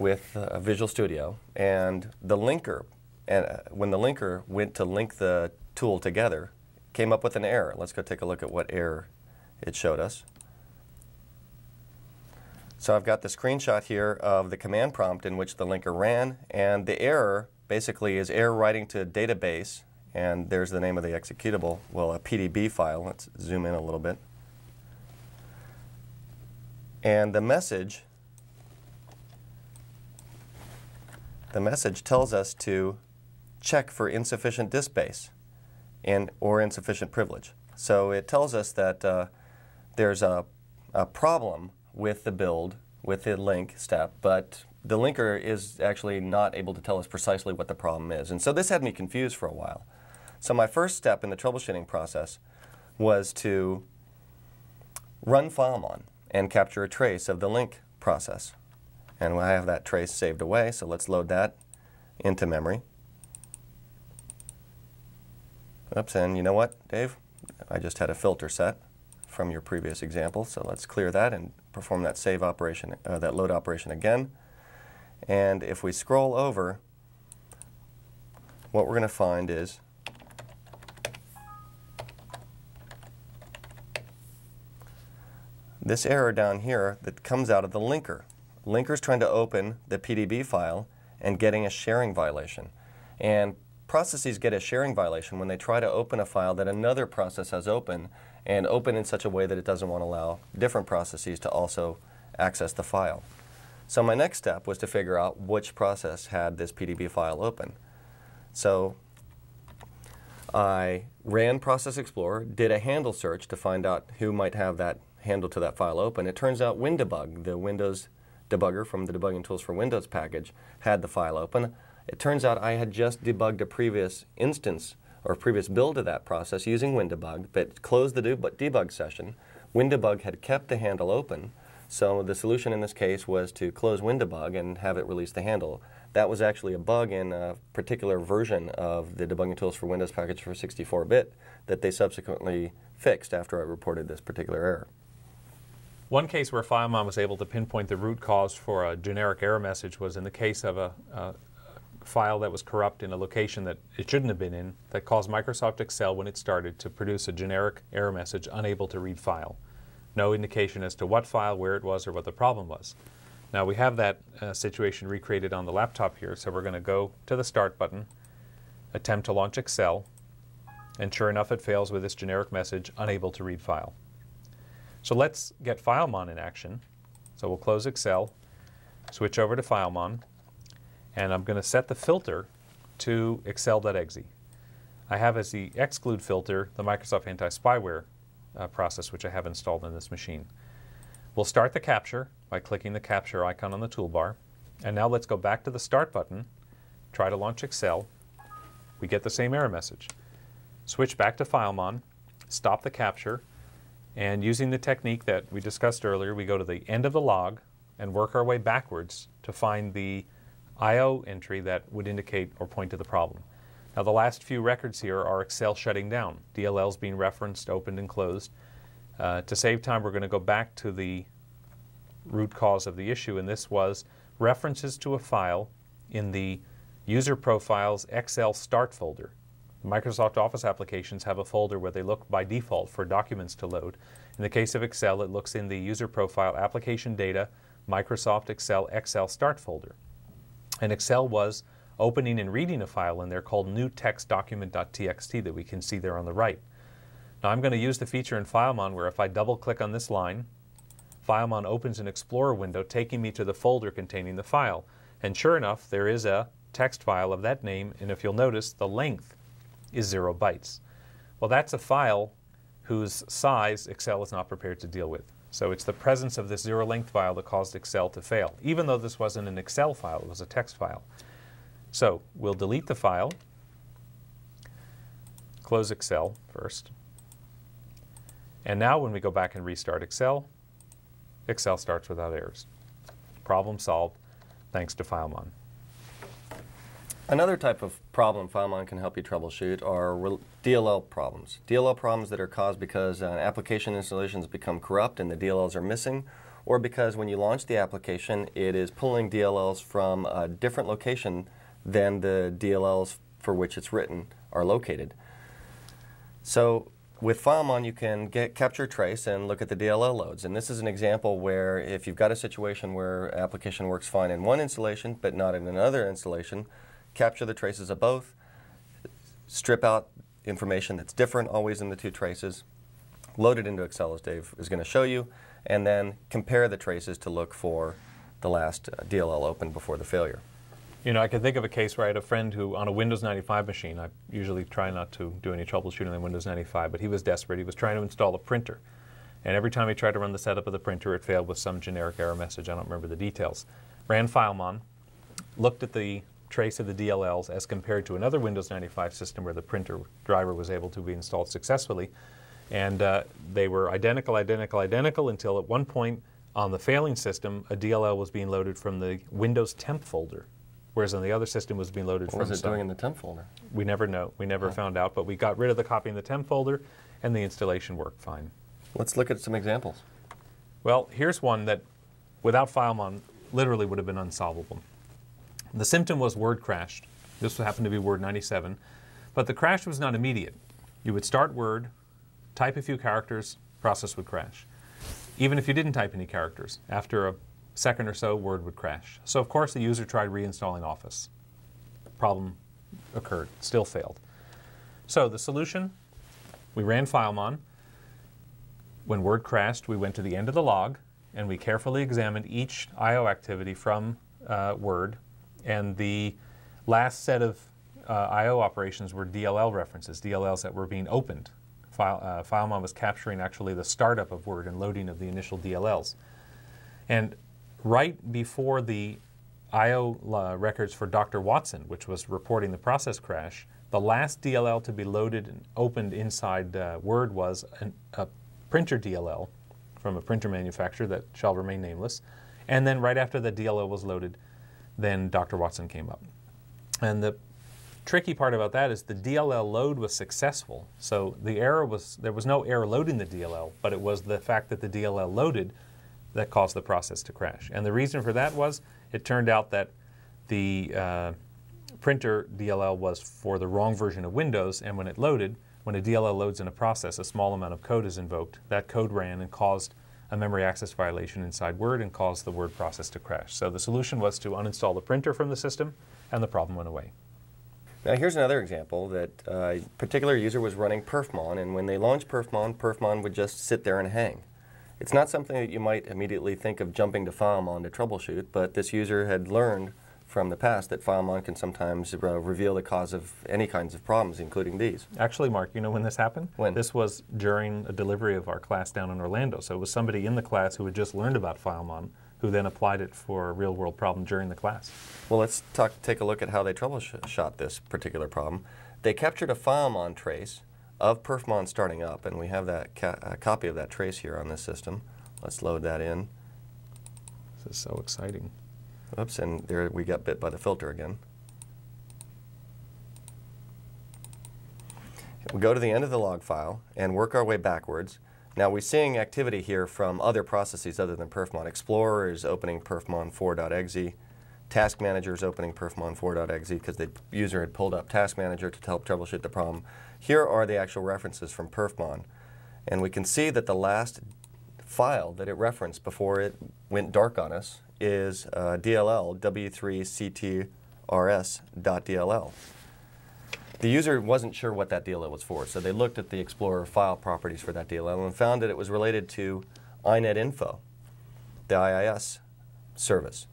with uh, Visual Studio, and the linker, and uh, when the linker went to link the tool together, came up with an error. Let's go take a look at what error it showed us. So I've got the screenshot here of the command prompt in which the linker ran, and the error basically is error writing to database, and there's the name of the executable, well, a PDB file. Let's zoom in a little bit. And the message the message tells us to check for insufficient disk space and or insufficient privilege. So it tells us that uh, there's a, a problem with the build, with the link step, but the linker is actually not able to tell us precisely what the problem is. And so this had me confused for a while. So my first step in the troubleshooting process was to run FileMon and capture a trace of the link process. And I have that trace saved away, so let's load that into memory. Oops, and you know what, Dave? I just had a filter set from your previous example, so let's clear that and perform that save operation, uh, that load operation again. And if we scroll over, what we're going to find is this error down here that comes out of the linker. Linker's trying to open the PDB file and getting a sharing violation. And processes get a sharing violation when they try to open a file that another process has open and open in such a way that it doesn't want to allow different processes to also access the file. So my next step was to figure out which process had this PDB file open. So I ran Process Explorer, did a handle search to find out who might have that handle to that file open. It turns out WinDebug, the Windows debugger from the Debugging Tools for Windows package had the file open. It turns out I had just debugged a previous instance or previous build of that process using WinDebug, but closed the debug session. WinDebug had kept the handle open, so the solution in this case was to close WinDebug and have it release the handle. That was actually a bug in a particular version of the Debugging Tools for Windows package for 64-bit that they subsequently fixed after I reported this particular error. One case where FileMon was able to pinpoint the root cause for a generic error message was in the case of a, a, file that was corrupt in a location that it shouldn't have been in that caused Microsoft Excel when it started to produce a generic error message unable to read file. No indication as to what file, where it was, or what the problem was. Now we have that uh, situation recreated on the laptop here, so we're going to go to the Start button, attempt to launch Excel, and sure enough it fails with this generic message, unable to read file. So let's get FileMon in action. So we'll close Excel, switch over to FileMon, and I'm going to set the filter to excel.exe. I have as the exclude filter the Microsoft anti-spyware uh, process which I have installed in this machine. We'll start the capture by clicking the capture icon on the toolbar. And now let's go back to the start button, try to launch Excel. We get the same error message. Switch back to FileMon, stop the capture, and using the technique that we discussed earlier, we go to the end of the log and work our way backwards to find the I.O. entry that would indicate or point to the problem. Now the last few records here are Excel shutting down. DLLs being referenced, opened, and closed. Uh, to save time, we're going to go back to the root cause of the issue, and this was references to a file in the user profiles Excel start folder. Microsoft Office applications have a folder where they look by default for documents to load. In the case of Excel, it looks in the user profile application data Microsoft Excel Excel Start folder. And Excel was opening and reading a file in there called new text document.txt that we can see there on the right. Now I'm going to use the feature in FileMon where if I double click on this line, FileMon opens an Explorer window taking me to the folder containing the file. And sure enough, there is a text file of that name, and if you'll notice, the length is zero bytes. Well, that's a file whose size Excel is not prepared to deal with. So it's the presence of this zero length file that caused Excel to fail, even though this wasn't an Excel file, it was a text file. So we'll delete the file, close Excel first, and now when we go back and restart Excel, Excel starts without errors. Problem solved thanks to FileMon. Another type of problem FileMon can help you troubleshoot are DLL problems. DLL problems that are caused because an application installation has become corrupt and the DLLs are missing, or because when you launch the application, it is pulling DLLs from a different location than the DLLs for which it's written are located. So with FileMon, you can get capture trace and look at the DLL loads. And this is an example where if you've got a situation where application works fine in one installation but not in another installation, capture the traces of both, strip out information that's different always in the two traces, load it into Excel as Dave is going to show you, and then compare the traces to look for the last uh, DLL open before the failure. You know, I can think of a case where I had a friend who, on a Windows 95 machine, I usually try not to do any troubleshooting on Windows 95, but he was desperate. He was trying to install a printer. And every time he tried to run the setup of the printer, it failed with some generic error message. I don't remember the details. Ran FileMon, looked at the trace of the DLLs as compared to another Windows 95 system where the printer driver was able to be installed successfully. And uh, they were identical, identical, identical until at one point on the failing system, a DLL was being loaded from the Windows temp folder, whereas on the other system was being loaded what from was it some, doing in the temp folder? We never know. We never oh. found out, but we got rid of the copy in the temp folder and the installation worked fine. Let's look at some examples. Well, here's one that without FileMon literally would have been unsolvable. The symptom was Word crashed. This happened to be Word 97, but the crash was not immediate. You would start Word, type a few characters, process would crash. Even if you didn't type any characters, after a second or so, Word would crash. So of course the user tried reinstalling Office. Problem occurred, still failed. So the solution, we ran FileMon. When Word crashed, we went to the end of the log and we carefully examined each I.O. activity from uh, Word and the last set of uh, I.O. operations were DLL references, DLLs that were being opened. File, uh, FileMon was capturing actually the startup of Word and loading of the initial DLLs. And right before the I.O. Uh, records for Dr. Watson, which was reporting the process crash, the last DLL to be loaded and opened inside uh, Word was an, a printer DLL from a printer manufacturer that shall remain nameless. And then right after the DLL was loaded, then Dr. Watson came up. And the tricky part about that is the DLL load was successful. So the error was, there was no error loading the DLL, but it was the fact that the DLL loaded that caused the process to crash. And the reason for that was it turned out that the uh, printer DLL was for the wrong version of Windows, and when it loaded, when a DLL loads in a process, a small amount of code is invoked. That code ran and caused a memory access violation inside Word and caused the Word process to crash. So the solution was to uninstall the printer from the system, and the problem went away. Now here's another example that uh, a particular user was running perfmon, and when they launched perfmon, perfmon would just sit there and hang. It's not something that you might immediately think of jumping to FileMon to troubleshoot, but this user had learned from the past that FileMon can sometimes uh, reveal the cause of any kinds of problems, including these. Actually, Mark, you know when this happened? When? This was during a delivery of our class down in Orlando. So it was somebody in the class who had just learned about FileMon who then applied it for a real world problem during the class. Well, let's talk, take a look at how they troubleshot this particular problem. They captured a FileMon trace of perfmon starting up, and we have that ca copy of that trace here on this system. Let's load that in. This is so exciting. Oops, and there we got bit by the filter again. We go to the end of the log file and work our way backwards. Now we're seeing activity here from other processes other than perfmon. Explorer is opening perfmon4.exe. Task Manager is opening perfmon 4.exe because the user had pulled up Task Manager to help troubleshoot the problem. Here are the actual references from perfmon. And we can see that the last file that it referenced before it went dark on us is uh, DLL w3ctrs.dll. The user wasn't sure what that DLL was for, so they looked at the Explorer file properties for that DLL and found that it was related to iNetInfo, the IIS service.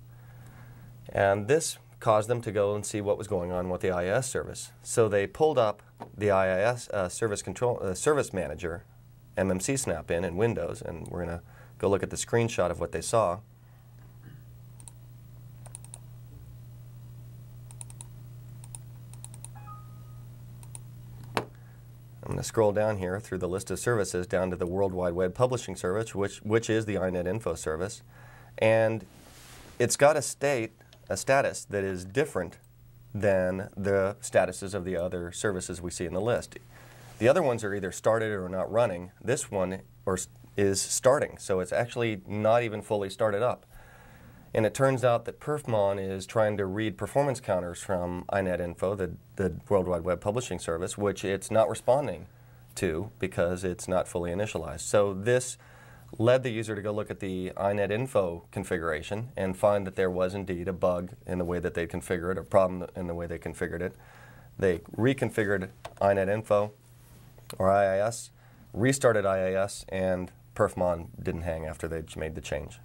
And this caused them to go and see what was going on with the IIS service. So they pulled up the IIS uh, service control uh, service manager, MMC snap in in Windows, and we're going to go look at the screenshot of what they saw. I'm going to scroll down here through the list of services down to the World Wide Web Publishing Service, which, which is the INET Info service. And it's got a state, a status that is different than the statuses of the other services we see in the list. The other ones are either started or not running. This one or, is starting, so it's actually not even fully started up. And it turns out that Perfmon is trying to read performance counters from iNetInfo, the, the World Wide Web Publishing Service, which it's not responding to because it's not fully initialized. So this led the user to go look at the iNetInfo configuration and find that there was indeed a bug in the way that they configured it, a problem in the way they configured it. They reconfigured iNetInfo or IIS, restarted IIS, and Perfmon didn't hang after they made the change.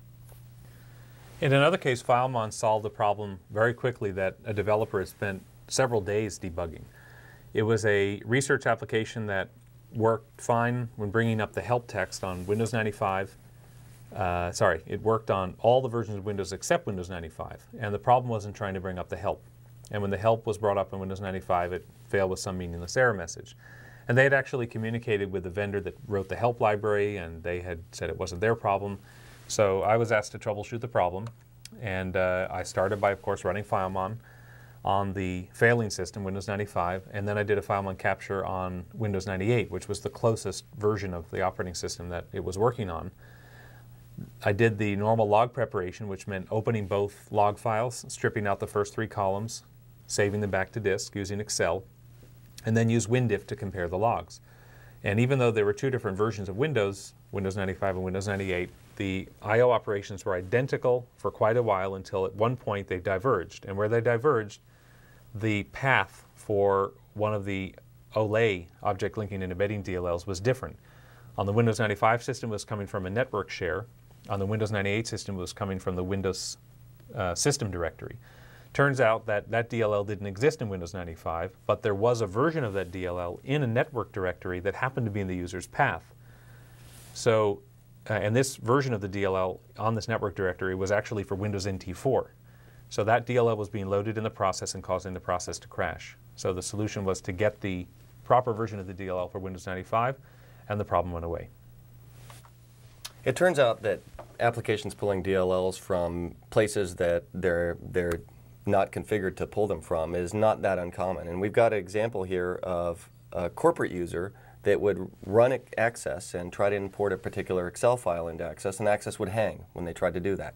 In another case, FileMon solved a problem very quickly that a developer had spent several days debugging. It was a research application that worked fine when bringing up the help text on Windows 95. Uh, sorry, it worked on all the versions of Windows except Windows 95. And the problem wasn't trying to bring up the help. And when the help was brought up in Windows 95, it failed with some meaningless error message. And they had actually communicated with the vendor that wrote the help library, and they had said it wasn't their problem. So I was asked to troubleshoot the problem, and uh, I started by, of course, running FileMon on the failing system, Windows 95, and then I did a FileMon capture on Windows 98, which was the closest version of the operating system that it was working on. I did the normal log preparation, which meant opening both log files, stripping out the first three columns, saving them back to disk using Excel, and then use WinDiff to compare the logs. And even though there were two different versions of Windows, Windows 95 and Windows 98, the I.O. operations were identical for quite a while until at one point they diverged. And where they diverged, the path for one of the OLE object linking and embedding DLLs was different. On the Windows 95 system it was coming from a network share. On the Windows 98 system it was coming from the Windows uh, system directory. Turns out that that DLL didn't exist in Windows 95, but there was a version of that DLL in a network directory that happened to be in the user's path. So, uh, and this version of the DLL on this network directory was actually for Windows NT4. So that DLL was being loaded in the process and causing the process to crash. So the solution was to get the proper version of the DLL for Windows 95, and the problem went away. It turns out that applications pulling DLLs from places that they're, they're not configured to pull them from is not that uncommon. And we've got an example here of a corporate user that would run Access and try to import a particular Excel file into Access, and Access would hang when they tried to do that.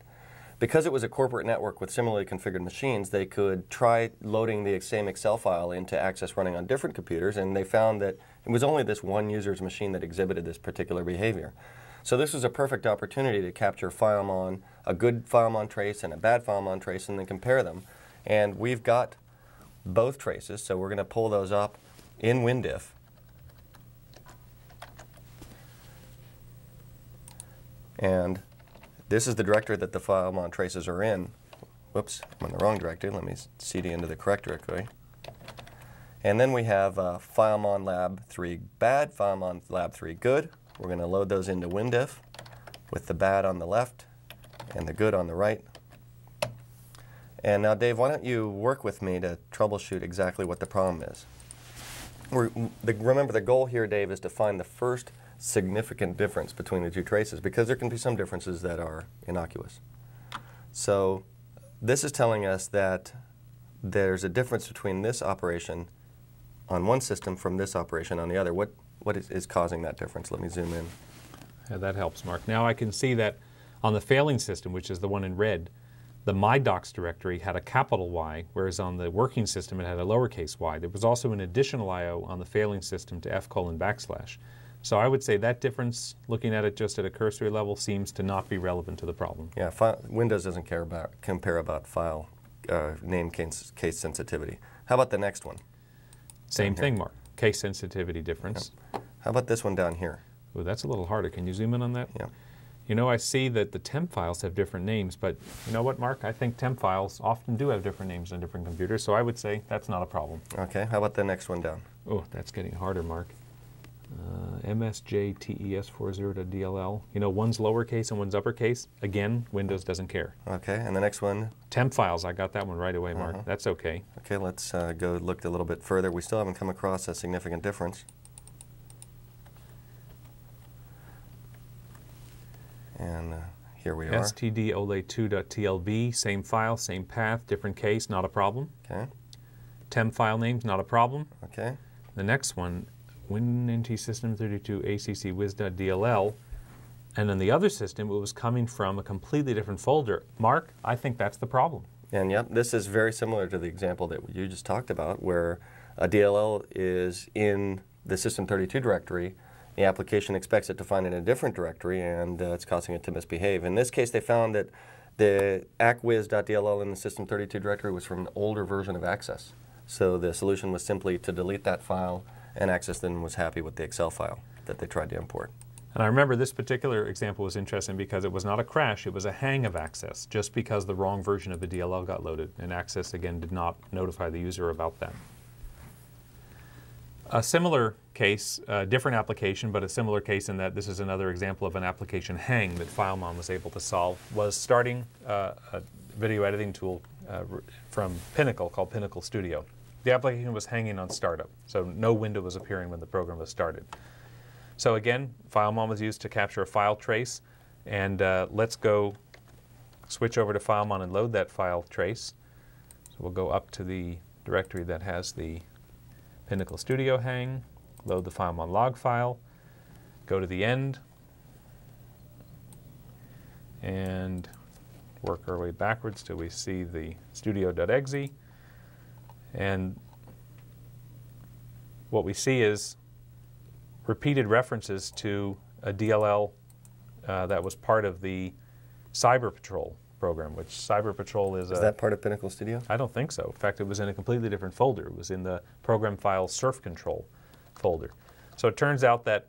Because it was a corporate network with similarly configured machines, they could try loading the same Excel file into Access running on different computers, and they found that it was only this one user's machine that exhibited this particular behavior. So this was a perfect opportunity to capture FileMon, a good FileMon trace and a bad FileMon trace, and then compare them. And we've got both traces, so we're going to pull those up in WinDiff. And this is the directory that the FileMon traces are in. Whoops, I'm in the wrong directory. Let me cd into the correct directory. And then we have uh, FileMon Lab 3 bad, FileMon Lab 3 good. We're going to load those into WinDiff with the bad on the left and the good on the right. And now, Dave, why don't you work with me to troubleshoot exactly what the problem is? The, remember, the goal here, Dave, is to find the first significant difference between the two traces because there can be some differences that are innocuous. So this is telling us that there's a difference between this operation on one system from this operation on the other. What, what is, is causing that difference? Let me zoom in. Yeah, that helps, Mark. Now I can see that on the failing system, which is the one in red, the MyDocs directory had a capital Y, whereas on the working system it had a lowercase y. There was also an additional I.O. on the failing system to f colon backslash. So I would say that difference, looking at it just at a cursory level, seems to not be relevant to the problem. Yeah, Windows doesn't care about compare about file uh, name case, case, sensitivity. How about the next one? Same thing, Mark. Case sensitivity difference. Yeah. How about this one down here? Oh, that's a little harder. Can you zoom in on that? Yeah. You know, I see that the temp files have different names, but you know what, Mark? I think temp files often do have different names on different computers, so I would say that's not a problem. Okay, how about the next one down? Oh, that's getting harder, Mark. Uh, MSJTES40.dll. You know, one's lowercase and one's uppercase. Again, Windows doesn't care. Okay, and the next one? Temp files. I got that one right away, Mark. Uh -huh. That's okay. Okay, let's uh, go look a little bit further. We still haven't come across a significant difference. And uh, here we are. stdole2.tlb, same file, same path, different case, not a problem. Okay. Temp file names, not a problem. Okay. The next one, WinNT System32 ACC Wiz.dll, and on the other system, it was coming from a completely different folder. Mark, I think that's the problem. And yep, this is very similar to the example that you just talked about, where a DLL is in the System32 directory, the application expects it to find it in a different directory and uh, it's causing it to misbehave. In this case, they found that the acwiz.dll in the system32 directory was from an older version of Access. So the solution was simply to delete that file and Access then was happy with the Excel file that they tried to import. And I remember this particular example was interesting because it was not a crash, it was a hang of Access, just because the wrong version of the DLL got loaded. And Access, again, did not notify the user about that. A similar case, a different application, but a similar case in that this is another example of an application hang that FileMon was able to solve, was starting uh, a video editing tool uh, from Pinnacle called Pinnacle Studio. The application was hanging on startup, so no window was appearing when the program was started. So again, FileMon was used to capture a file trace, and uh, let's go switch over to FileMon and load that file trace. So we'll go up to the directory that has the Pinnacle Studio hang, load the file on log file, go to the end, and work our way backwards till we see the studio.exe. And what we see is repeated references to a DLL uh, that was part of the Cyber Patrol program, which Cyber Patrol is. Is a, that part of Pinnacle Studio? I don't think so. In fact, it was in a completely different folder. It was in the program file surf control folder. So it turns out that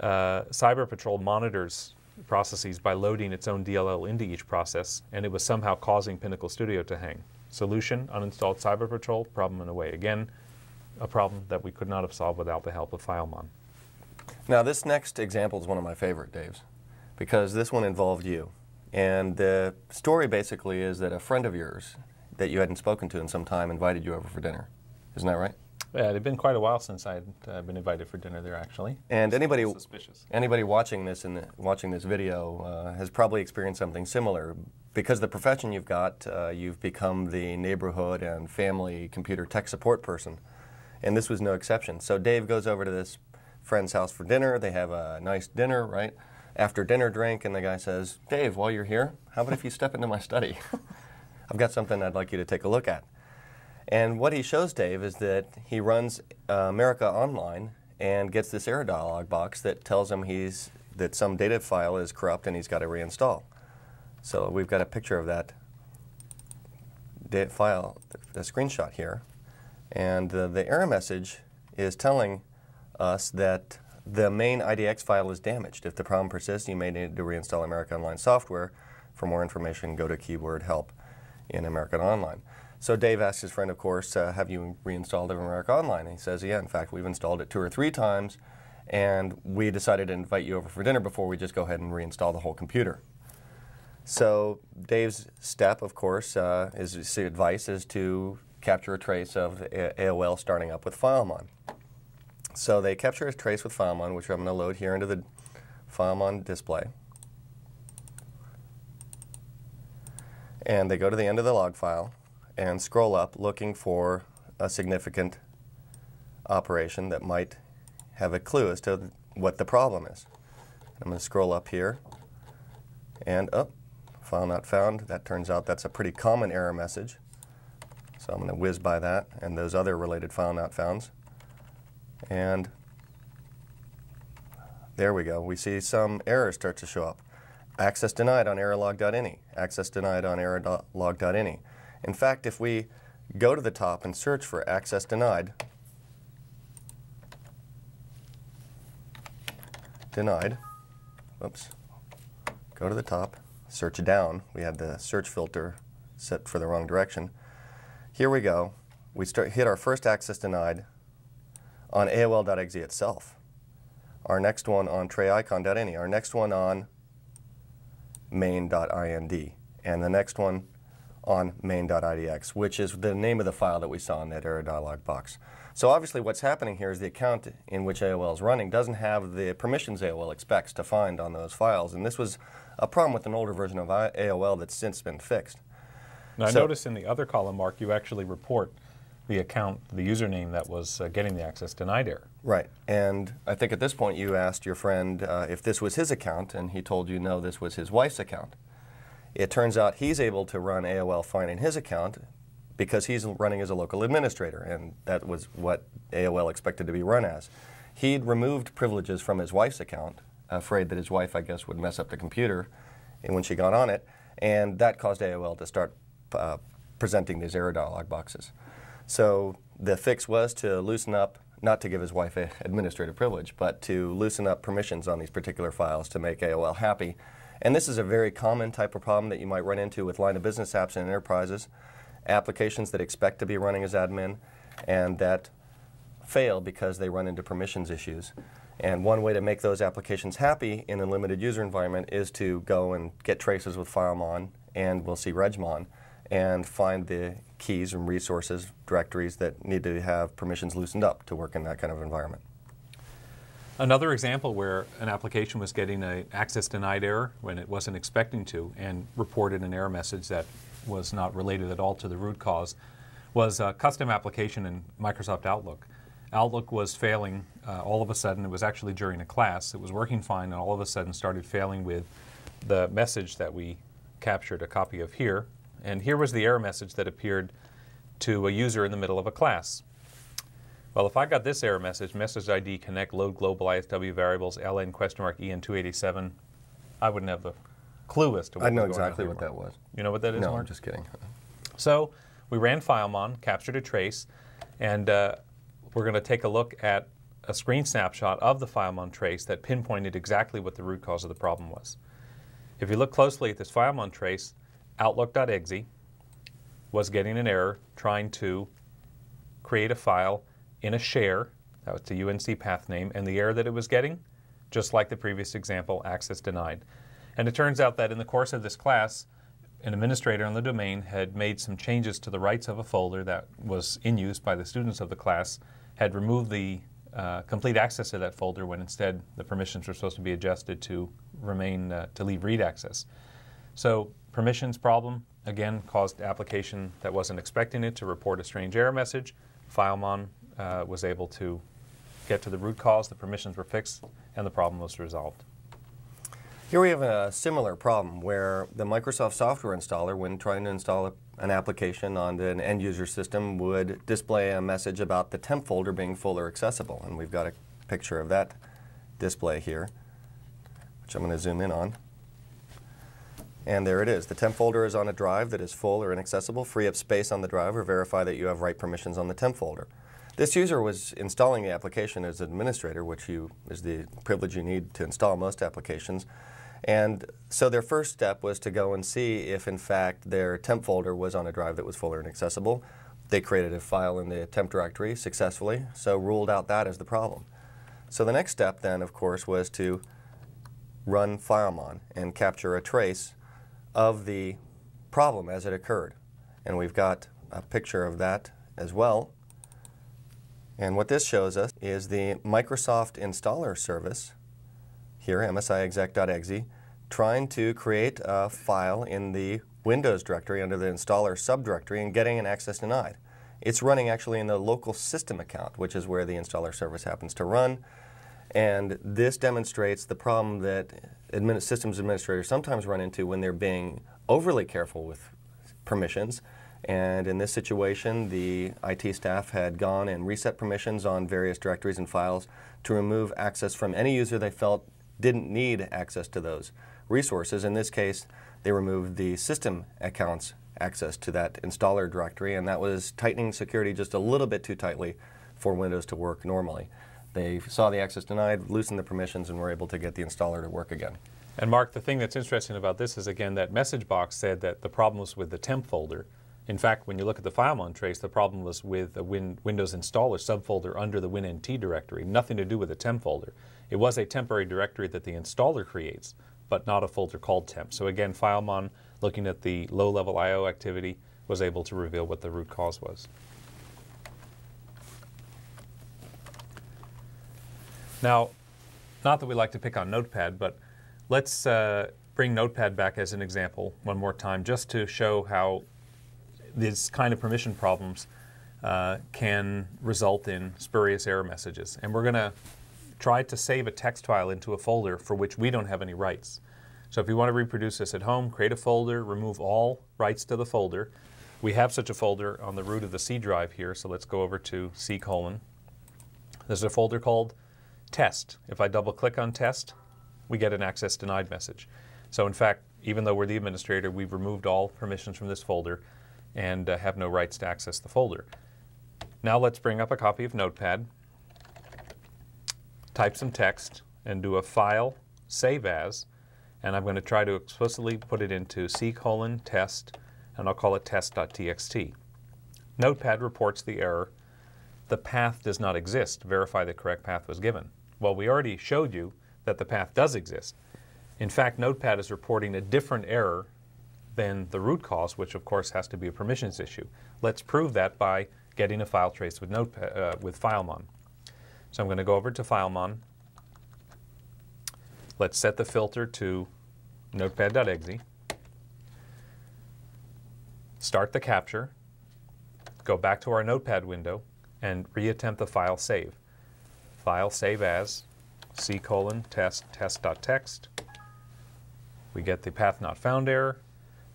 uh, Cyber Patrol monitors processes by loading its own DLL into each process, and it was somehow causing Pinnacle Studio to hang. Solution, uninstalled Cyber Patrol, problem in a way. Again, a problem that we could not have solved without the help of FileMon. Now this next example is one of my favorite, Dave's, because this one involved you. And the story basically is that a friend of yours that you hadn't spoken to in some time invited you over for dinner. Isn't that right? Yeah, it had been quite a while since I'd uh, been invited for dinner there, actually. And anybody suspicious. anybody watching this and watching this video uh, has probably experienced something similar. Because the profession you've got, uh, you've become the neighborhood and family computer tech support person, and this was no exception. So Dave goes over to this friend's house for dinner. They have a nice dinner, right? After dinner drink, and the guy says, Dave, while you're here, how about if you step into my study? (laughs) I've got something I'd like you to take a look at. And what he shows Dave is that he runs uh, America Online and gets this error dialog box that tells him he's that some data file is corrupt and he's got to reinstall. So we've got a picture of that file, the screenshot here. And uh, the error message is telling us that the main IDX file is damaged. If the problem persists, you may need to reinstall America Online software. For more information, go to keyword help in American Online. So Dave asks his friend, of course, uh, have you reinstalled America Online? And he says, yeah, in fact, we've installed it two or three times, and we decided to invite you over for dinner before we just go ahead and reinstall the whole computer. So Dave's step, of course, uh, is advice is to capture a trace of AOL starting up with FileMon. So they capture a trace with FileMon, which I'm going to load here into the FileMon display. And they go to the end of the log file and scroll up looking for a significant operation that might have a clue as to what the problem is. I'm going to scroll up here and up. Oh, file not found. That turns out that's a pretty common error message. So I'm going to whiz by that and those other related file not founds. And there we go. We see some errors start to show up. Access denied on errorlog.ini. Access denied on errorlog.ini. In fact, if we go to the top and search for access denied, denied, whoops, go to the top, search down. We had the search filter set for the wrong direction. Here we go. We start hit our first access denied on AOL.exe itself. Our next one on trayicon.ini. Our next one on main.ind. And the next one on main.idx, which is the name of the file that we saw in that error dialog box. So obviously what's happening here is the account in which AOL is running doesn't have the permissions AOL expects to find on those files. And this was a problem with an older version of AOL that's since been fixed. Now so, I notice in the other column, Mark, you actually report the account, the username that was uh, getting the access denied error. Right. And I think at this point you asked your friend uh, if this was his account, and he told you no, this was his wife's account. It turns out he's able to run AOL fine in his account because he's running as a local administrator, and that was what AOL expected to be run as. He'd removed privileges from his wife's account, afraid that his wife, I guess, would mess up the computer when she got on it, and that caused AOL to start uh, presenting these error dialog boxes. So the fix was to loosen up, not to give his wife administrative privilege, but to loosen up permissions on these particular files to make AOL happy. And this is a very common type of problem that you might run into with line of business apps and enterprises, applications that expect to be running as admin and that fail because they run into permissions issues. And one way to make those applications happy in a limited user environment is to go and get traces with FileMon and we'll see Regmon and find the keys and resources, directories that need to have permissions loosened up to work in that kind of environment. Another example where an application was getting an access denied error when it wasn't expecting to and reported an error message that was not related at all to the root cause was a custom application in Microsoft Outlook. Outlook was failing uh, all of a sudden. It was actually during a class. It was working fine and all of a sudden started failing with the message that we captured a copy of here and here was the error message that appeared to a user in the middle of a class. Well, if I got this error message, message ID connect load global ISW variables ln question mark en287, I wouldn't have the clue as to what I know exactly what that was. You know what that is, No, Mark? I'm just kidding. So we ran FileMon, captured a trace, and uh, we're going to take a look at a screen snapshot of the FileMon trace that pinpointed exactly what the root cause of the problem was. If you look closely at this FileMon trace, Outlook.exe was getting an error trying to create a file in a share, that was the UNC path name, and the error that it was getting, just like the previous example, access denied. And it turns out that in the course of this class, an administrator on the domain had made some changes to the rights of a folder that was in use by the students of the class, had removed the uh, complete access to that folder when instead the permissions were supposed to be adjusted to remain, uh, to leave read access. So permissions problem, again, caused application that wasn't expecting it to report a strange error message. FileMon uh, was able to get to the root cause, the permissions were fixed, and the problem was resolved. Here we have a similar problem where the Microsoft software installer, when trying to install an application on an end user system, would display a message about the temp folder being full or accessible. And we've got a picture of that display here, which I'm going to zoom in on. And there it is. The temp folder is on a drive that is full or inaccessible. Free up space on the drive or verify that you have write permissions on the temp folder. This user was installing the application as administrator, which you, is the privilege you need to install most applications. And so their first step was to go and see if, in fact, their temp folder was on a drive that was full or inaccessible. They created a file in the temp directory successfully, so ruled out that as the problem. So the next step then, of course, was to run FileMon and capture a trace of the problem as it occurred. And we've got a picture of that as well. And what this shows us is the Microsoft installer service here, msiexec.exe, trying to create a file in the Windows directory under the installer subdirectory and getting an access denied. It's running actually in the local system account, which is where the installer service happens to run. And this demonstrates the problem that systems administrators sometimes run into when they're being overly careful with permissions. And in this situation, the IT staff had gone and reset permissions on various directories and files to remove access from any user they felt didn't need access to those resources. In this case, they removed the system accounts access to that installer directory, and that was tightening security just a little bit too tightly for Windows to work normally. They saw the access denied, loosened the permissions, and were able to get the installer to work again. And Mark, the thing that's interesting about this is again that message box said that the problem was with the temp folder. In fact, when you look at the FileMon trace, the problem was with a Win Windows installer subfolder under the WinNT directory, nothing to do with the temp folder. It was a temporary directory that the installer creates, but not a folder called temp. So again, FileMon, looking at the low-level I.O. activity, was able to reveal what the root cause was. Now, not that we like to pick on Notepad, but let's uh, bring Notepad back as an example one more time, just to show how these kind of permission problems uh, can result in spurious error messages. And we're going to try to save a text file into a folder for which we don't have any rights. So if you want to reproduce this at home, create a folder, remove all rights to the folder. We have such a folder on the root of the C drive here, so let's go over to C colon. There's a folder called test. If I double click on test, we get an access denied message. So in fact, even though we're the administrator, we've removed all permissions from this folder and uh, have no rights to access the folder. Now let's bring up a copy of Notepad, type some text, and do a file, save as, and I'm going to try to explicitly put it into C colon test, and I'll call it test.txt. Notepad reports the error, the path does not exist, verify the correct path was given. Well, we already showed you that the path does exist. In fact, Notepad is reporting a different error than the root cause, which of course has to be a permissions issue. Let's prove that by getting a file trace with, Notepad, uh, with FileMon. So I'm going to go over to FileMon. Let's set the filter to notepad.exe. Start the capture. Go back to our Notepad window and reattempt the file save. File save as c colon test test.txt. We get the path not found error.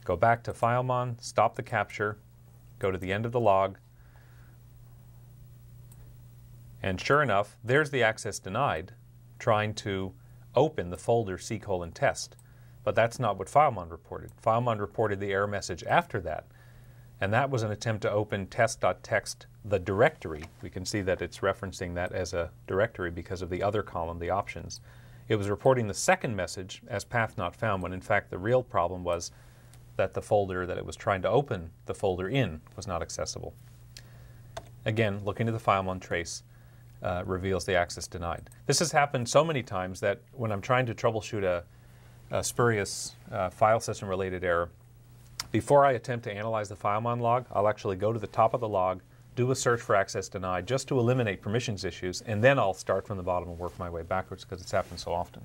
Go back to FileMon, stop the capture, go to the end of the log, and sure enough, there's the access denied trying to open the folder c colon test. But that's not what FileMon reported. FileMon reported the error message after that, and that was an attempt to open test.txt the directory. We can see that it's referencing that as a directory because of the other column, the options. It was reporting the second message as path not found when in fact the real problem was that the folder that it was trying to open the folder in was not accessible. Again, looking at the FileMon trace uh, reveals the access denied. This has happened so many times that when I'm trying to troubleshoot a, a spurious uh, file system related error, before I attempt to analyze the FileMon log, I'll actually go to the top of the log, do a search for access denied just to eliminate permissions issues, and then I'll start from the bottom and work my way backwards because it's happened so often.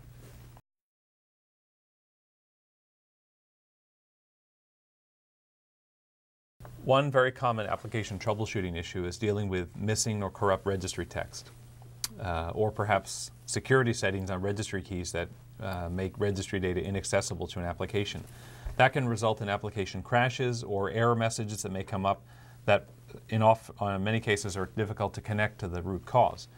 One very common application troubleshooting issue is dealing with missing or corrupt registry text, uh, or perhaps security settings on registry keys that uh, make registry data inaccessible to an application. That can result in application crashes or error messages that may come up that in off, uh, many cases are difficult to connect to the root cause.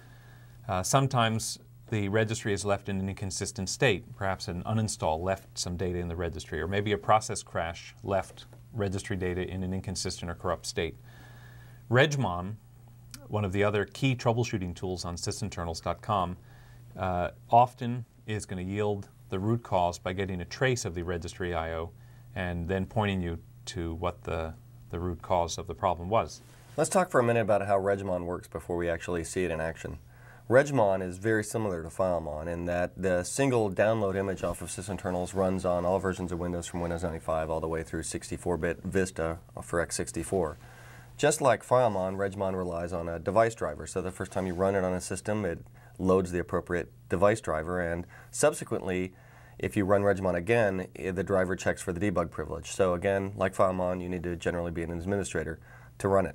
Uh, sometimes the registry is left in an inconsistent state. Perhaps an uninstall left some data in the registry, or maybe a process crash left registry data in an inconsistent or corrupt state. Regmon, one of the other key troubleshooting tools on sysinternals.com, uh, often is going to yield the root cause by getting a trace of the registry I.O. and then pointing you to what the the root cause of the problem was. Let's talk for a minute about how Regmon works before we actually see it in action. Regmon is very similar to FileMon in that the single download image off of sysinternals runs on all versions of Windows from Windows 95 all the way through 64-bit Vista for x64. Just like FileMon, Regmon relies on a device driver, so the first time you run it on a system, it loads the appropriate device driver, and subsequently if you run Regmon again, eh, the driver checks for the debug privilege. So again, like FileMon, you need to generally be an administrator to run it.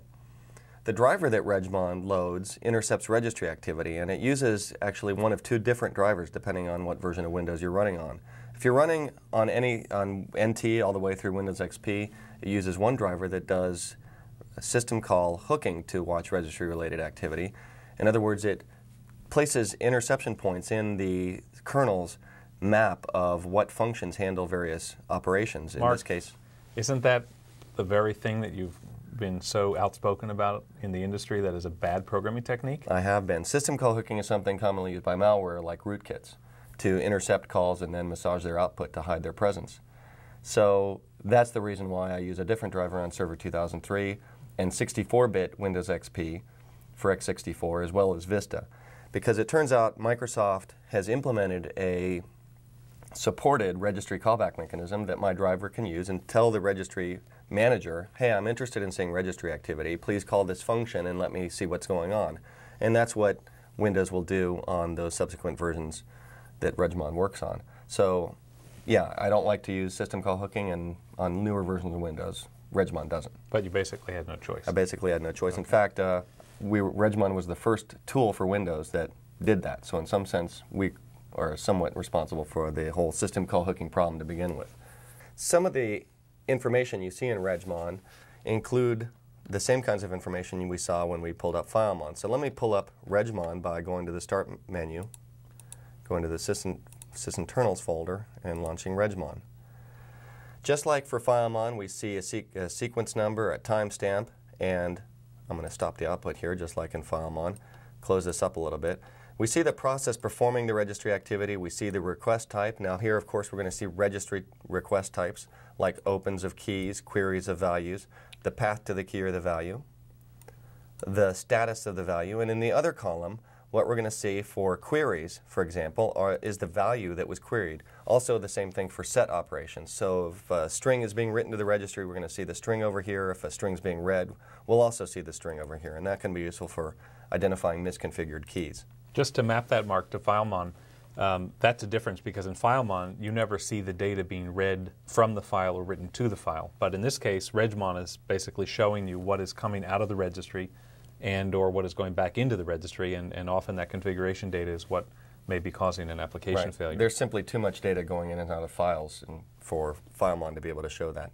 The driver that Regmon loads intercepts registry activity, and it uses actually one of two different drivers depending on what version of Windows you're running on. If you're running on any on NT all the way through Windows XP, it uses one driver that does a system call hooking to watch registry related activity. In other words, it places interception points in the kernel's map of what functions handle various operations. In Mark, this case, isn't that the very thing that you've been so outspoken about in the industry that is a bad programming technique? I have been. System call hooking is something commonly used by malware like rootkits to intercept calls and then massage their output to hide their presence. So that's the reason why I use a different driver on Server 2003 and 64-bit Windows XP for x64 as well as Vista. Because it turns out Microsoft has implemented a supported registry callback mechanism that my driver can use and tell the registry manager, hey, I'm interested in seeing registry activity. Please call this function and let me see what's going on. And that's what Windows will do on those subsequent versions that Regmon works on. So, yeah, I don't like to use system call hooking, and on newer versions of Windows, Regmon doesn't. But you basically had no choice. I basically had no choice. Okay. In fact, uh, we Regmon was the first tool for Windows that did that. So in some sense, we are somewhat responsible for the whole system call hooking problem to begin with. Some of the information you see in Regmon include the same kinds of information we saw when we pulled up FileMon. So let me pull up Regmon by going to the Start menu, going to the System, Sysinternals folder, and launching Regmon. Just like for FileMon, we see a, a sequence number, a timestamp, and I'm going to stop the output here just like in FileMon, close this up a little bit. We see the process performing the registry activity. We see the request type. Now here, of course, we're going to see registry request types like opens of keys, queries of values, the path to the key or the value, the status of the value, and in the other column, what we're going to see for queries, for example, are, is the value that was queried. Also the same thing for set operations. So if a string is being written to the registry, we're going to see the string over here. If a string is being read, we'll also see the string over here. And that can be useful for identifying misconfigured keys. Just to map that mark to FileMon, um, that's a difference because in FileMon, you never see the data being read from the file or written to the file. But in this case, Regmon is basically showing you what is coming out of the registry and or what is going back into the registry, and, and often that configuration data is what may be causing an application right. failure. There's simply too much data going in and out of files for FileMon to be able to show that.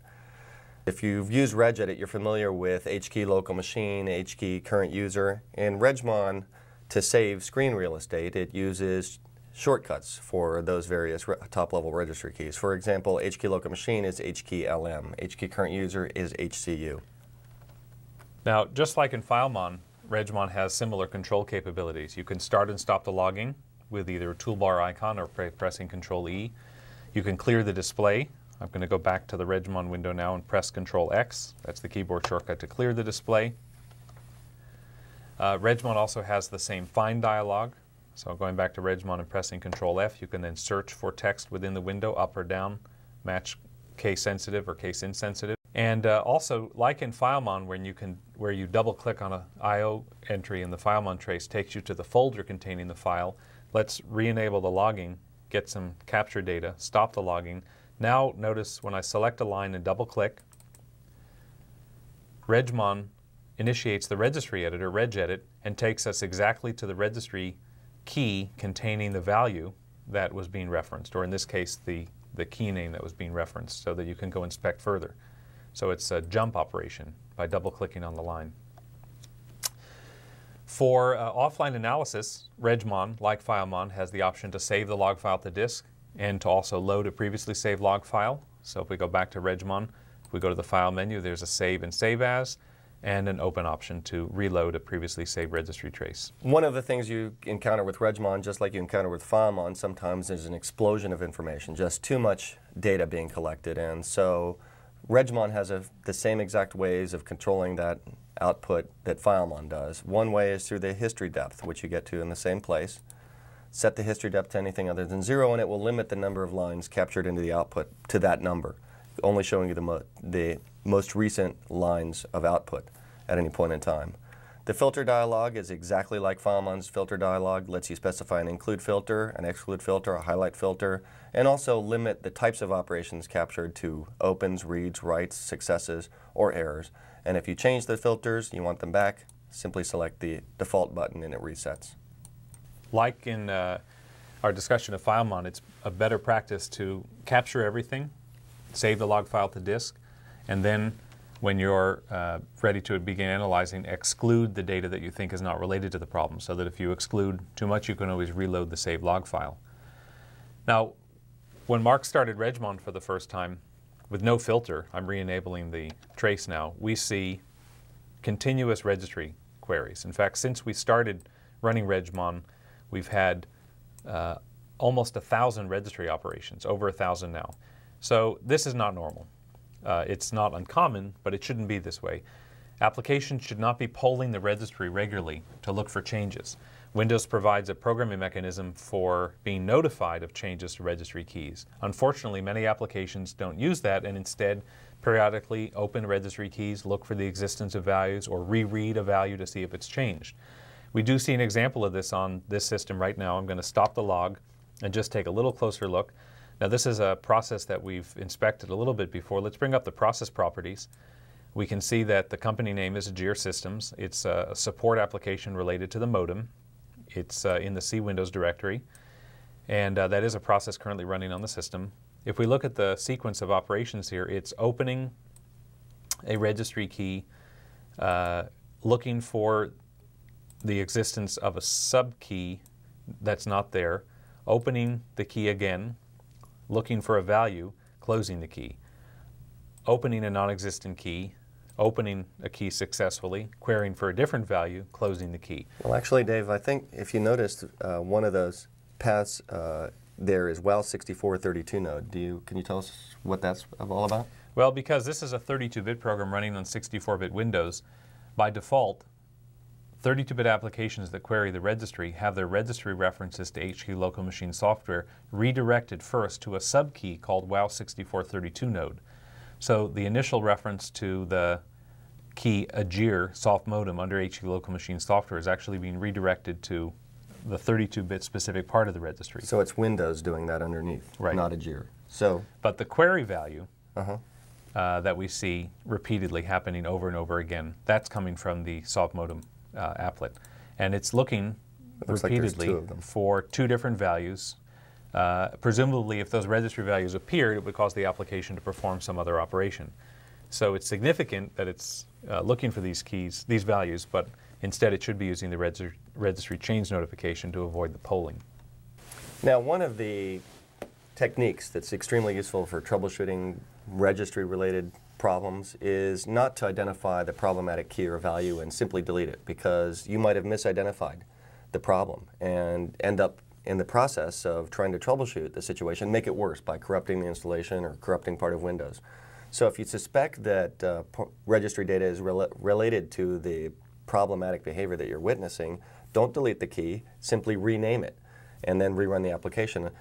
If you've used regedit, you're familiar with HKey local machine, HKey current user. In Regmon, to save screen real estate, it uses shortcuts for those various top-level registry keys. For example, HKey local machine is HKey LM, HKey current user is HCU. Now, just like in FileMon, Regmon has similar control capabilities. You can start and stop the logging with either a toolbar icon or pressing Control E. You can clear the display. I'm going to go back to the Regmon window now and press Control X. That's the keyboard shortcut to clear the display. Uh, Regmon also has the same find dialog. So going back to Regmon and pressing Control F, you can then search for text within the window, up or down, match case sensitive or case insensitive. And uh, also, like in FileMon, when you can, where you double click on an I/O entry in the FileMon trace takes you to the folder containing the file. Let's re-enable the logging, get some capture data, stop the logging. Now notice when I select a line and double click, Regmon initiates the registry editor, regedit, and takes us exactly to the registry key containing the value that was being referenced, or in this case, the, the key name that was being referenced, so that you can go inspect further. So it's a jump operation by double clicking on the line. For uh, offline analysis, Regmon, like FileMon, has the option to save the log file to disk and to also load a previously saved log file. So if we go back to Regmon, if we go to the File menu, there's a Save and Save As, and an open option to reload a previously saved registry trace. One of the things you encounter with Regmon, just like you encounter with FileMon, sometimes there's an explosion of information, just too much data being collected. And so Regmon has a, the same exact ways of controlling that output that FileMon does. One way is through the history depth, which you get to in the same place. Set the history depth to anything other than zero, and it will limit the number of lines captured into the output to that number, only showing you the, mo the most recent lines of output at any point in time. The filter dialog is exactly like FileMon's filter dialog, lets you specify an include filter, an exclude filter, a highlight filter, and also limit the types of operations captured to opens, reads, writes, successes, or errors. And if you change the filters, you want them back, simply select the default button and it resets. Like in uh, our discussion of FileMon, it's a better practice to capture everything, save the log file to disk, and then when you're uh, ready to begin analyzing, exclude the data that you think is not related to the problem so that if you exclude too much, you can always reload the saved log file. Now, when Mark started Regmon for the first time, with no filter, I'm re-enabling the trace now, we see continuous registry queries. In fact, since we started running Regmon, we've had uh, almost a thousand registry operations, over a thousand now. So this is not normal. Uh, it's not uncommon, but it shouldn't be this way. Applications should not be polling the registry regularly to look for changes. Windows provides a programming mechanism for being notified of changes to registry keys. Unfortunately, many applications don't use that and instead periodically open registry keys, look for the existence of values, or reread a value to see if it's changed. We do see an example of this on this system right now. I'm going to stop the log and just take a little closer look. Now this is a process that we've inspected a little bit before. Let's bring up the process properties. We can see that the company name is Agere Systems. It's a support application related to the modem. It's uh, in the C Windows directory. And uh, that is a process currently running on the system. If we look at the sequence of operations here, it's opening a registry key, uh, looking for the existence of a subkey that's not there, opening the key again, looking for a value, closing the key, opening a non-existent key, opening a key successfully, querying for a different value, closing the key. Well, actually, Dave, I think if you noticed, uh, one of those paths uh, there is WOW6432 node. Do you, can you tell us what that's all about? Well, because this is a 32-bit program running on 64-bit Windows, by default, 32-bit applications that query the registry have their registry references to HKey local machine software redirected first to a subkey called WOW6432 node. So the initial reference to the key Agere soft modem under HKey local machine software is actually being redirected to the 32-bit specific part of the registry. So it's Windows doing that underneath, right. not Agere. So, but the query value uh -huh. uh, that we see repeatedly happening over and over again, that's coming from the soft modem uh, applet. And it's looking it repeatedly like two for two different values. Uh, presumably, if those registry values appeared, it would cause the application to perform some other operation. So it's significant that it's uh, looking for these keys, these values, but instead it should be using the registry, registry change notification to avoid the polling. Now, one of the techniques that's extremely useful for troubleshooting registry-related problems is not to identify the problematic key or value and simply delete it because you might have misidentified the problem and end up in the process of trying to troubleshoot the situation, make it worse by corrupting the installation or corrupting part of Windows. So if you suspect that uh, registry data is rel related to the problematic behavior that you're witnessing, don't delete the key, simply rename it and then rerun the application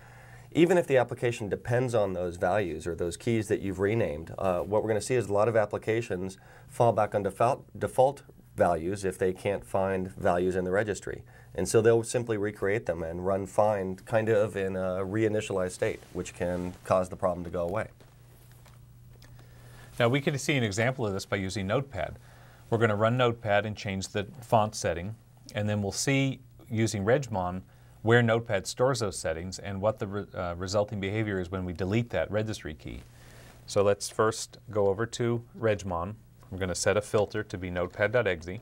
even if the application depends on those values or those keys that you've renamed, uh, what we're going to see is a lot of applications fall back on default, default values if they can't find values in the registry. And so they'll simply recreate them and run find kind of in a reinitialized state, which can cause the problem to go away. Now we can see an example of this by using Notepad. We're going to run Notepad and change the font setting, and then we'll see using Regmon where Notepad stores those settings and what the re uh, resulting behavior is when we delete that registry key. So let's first go over to Regmon. I'm going to set a filter to be notepad.exe.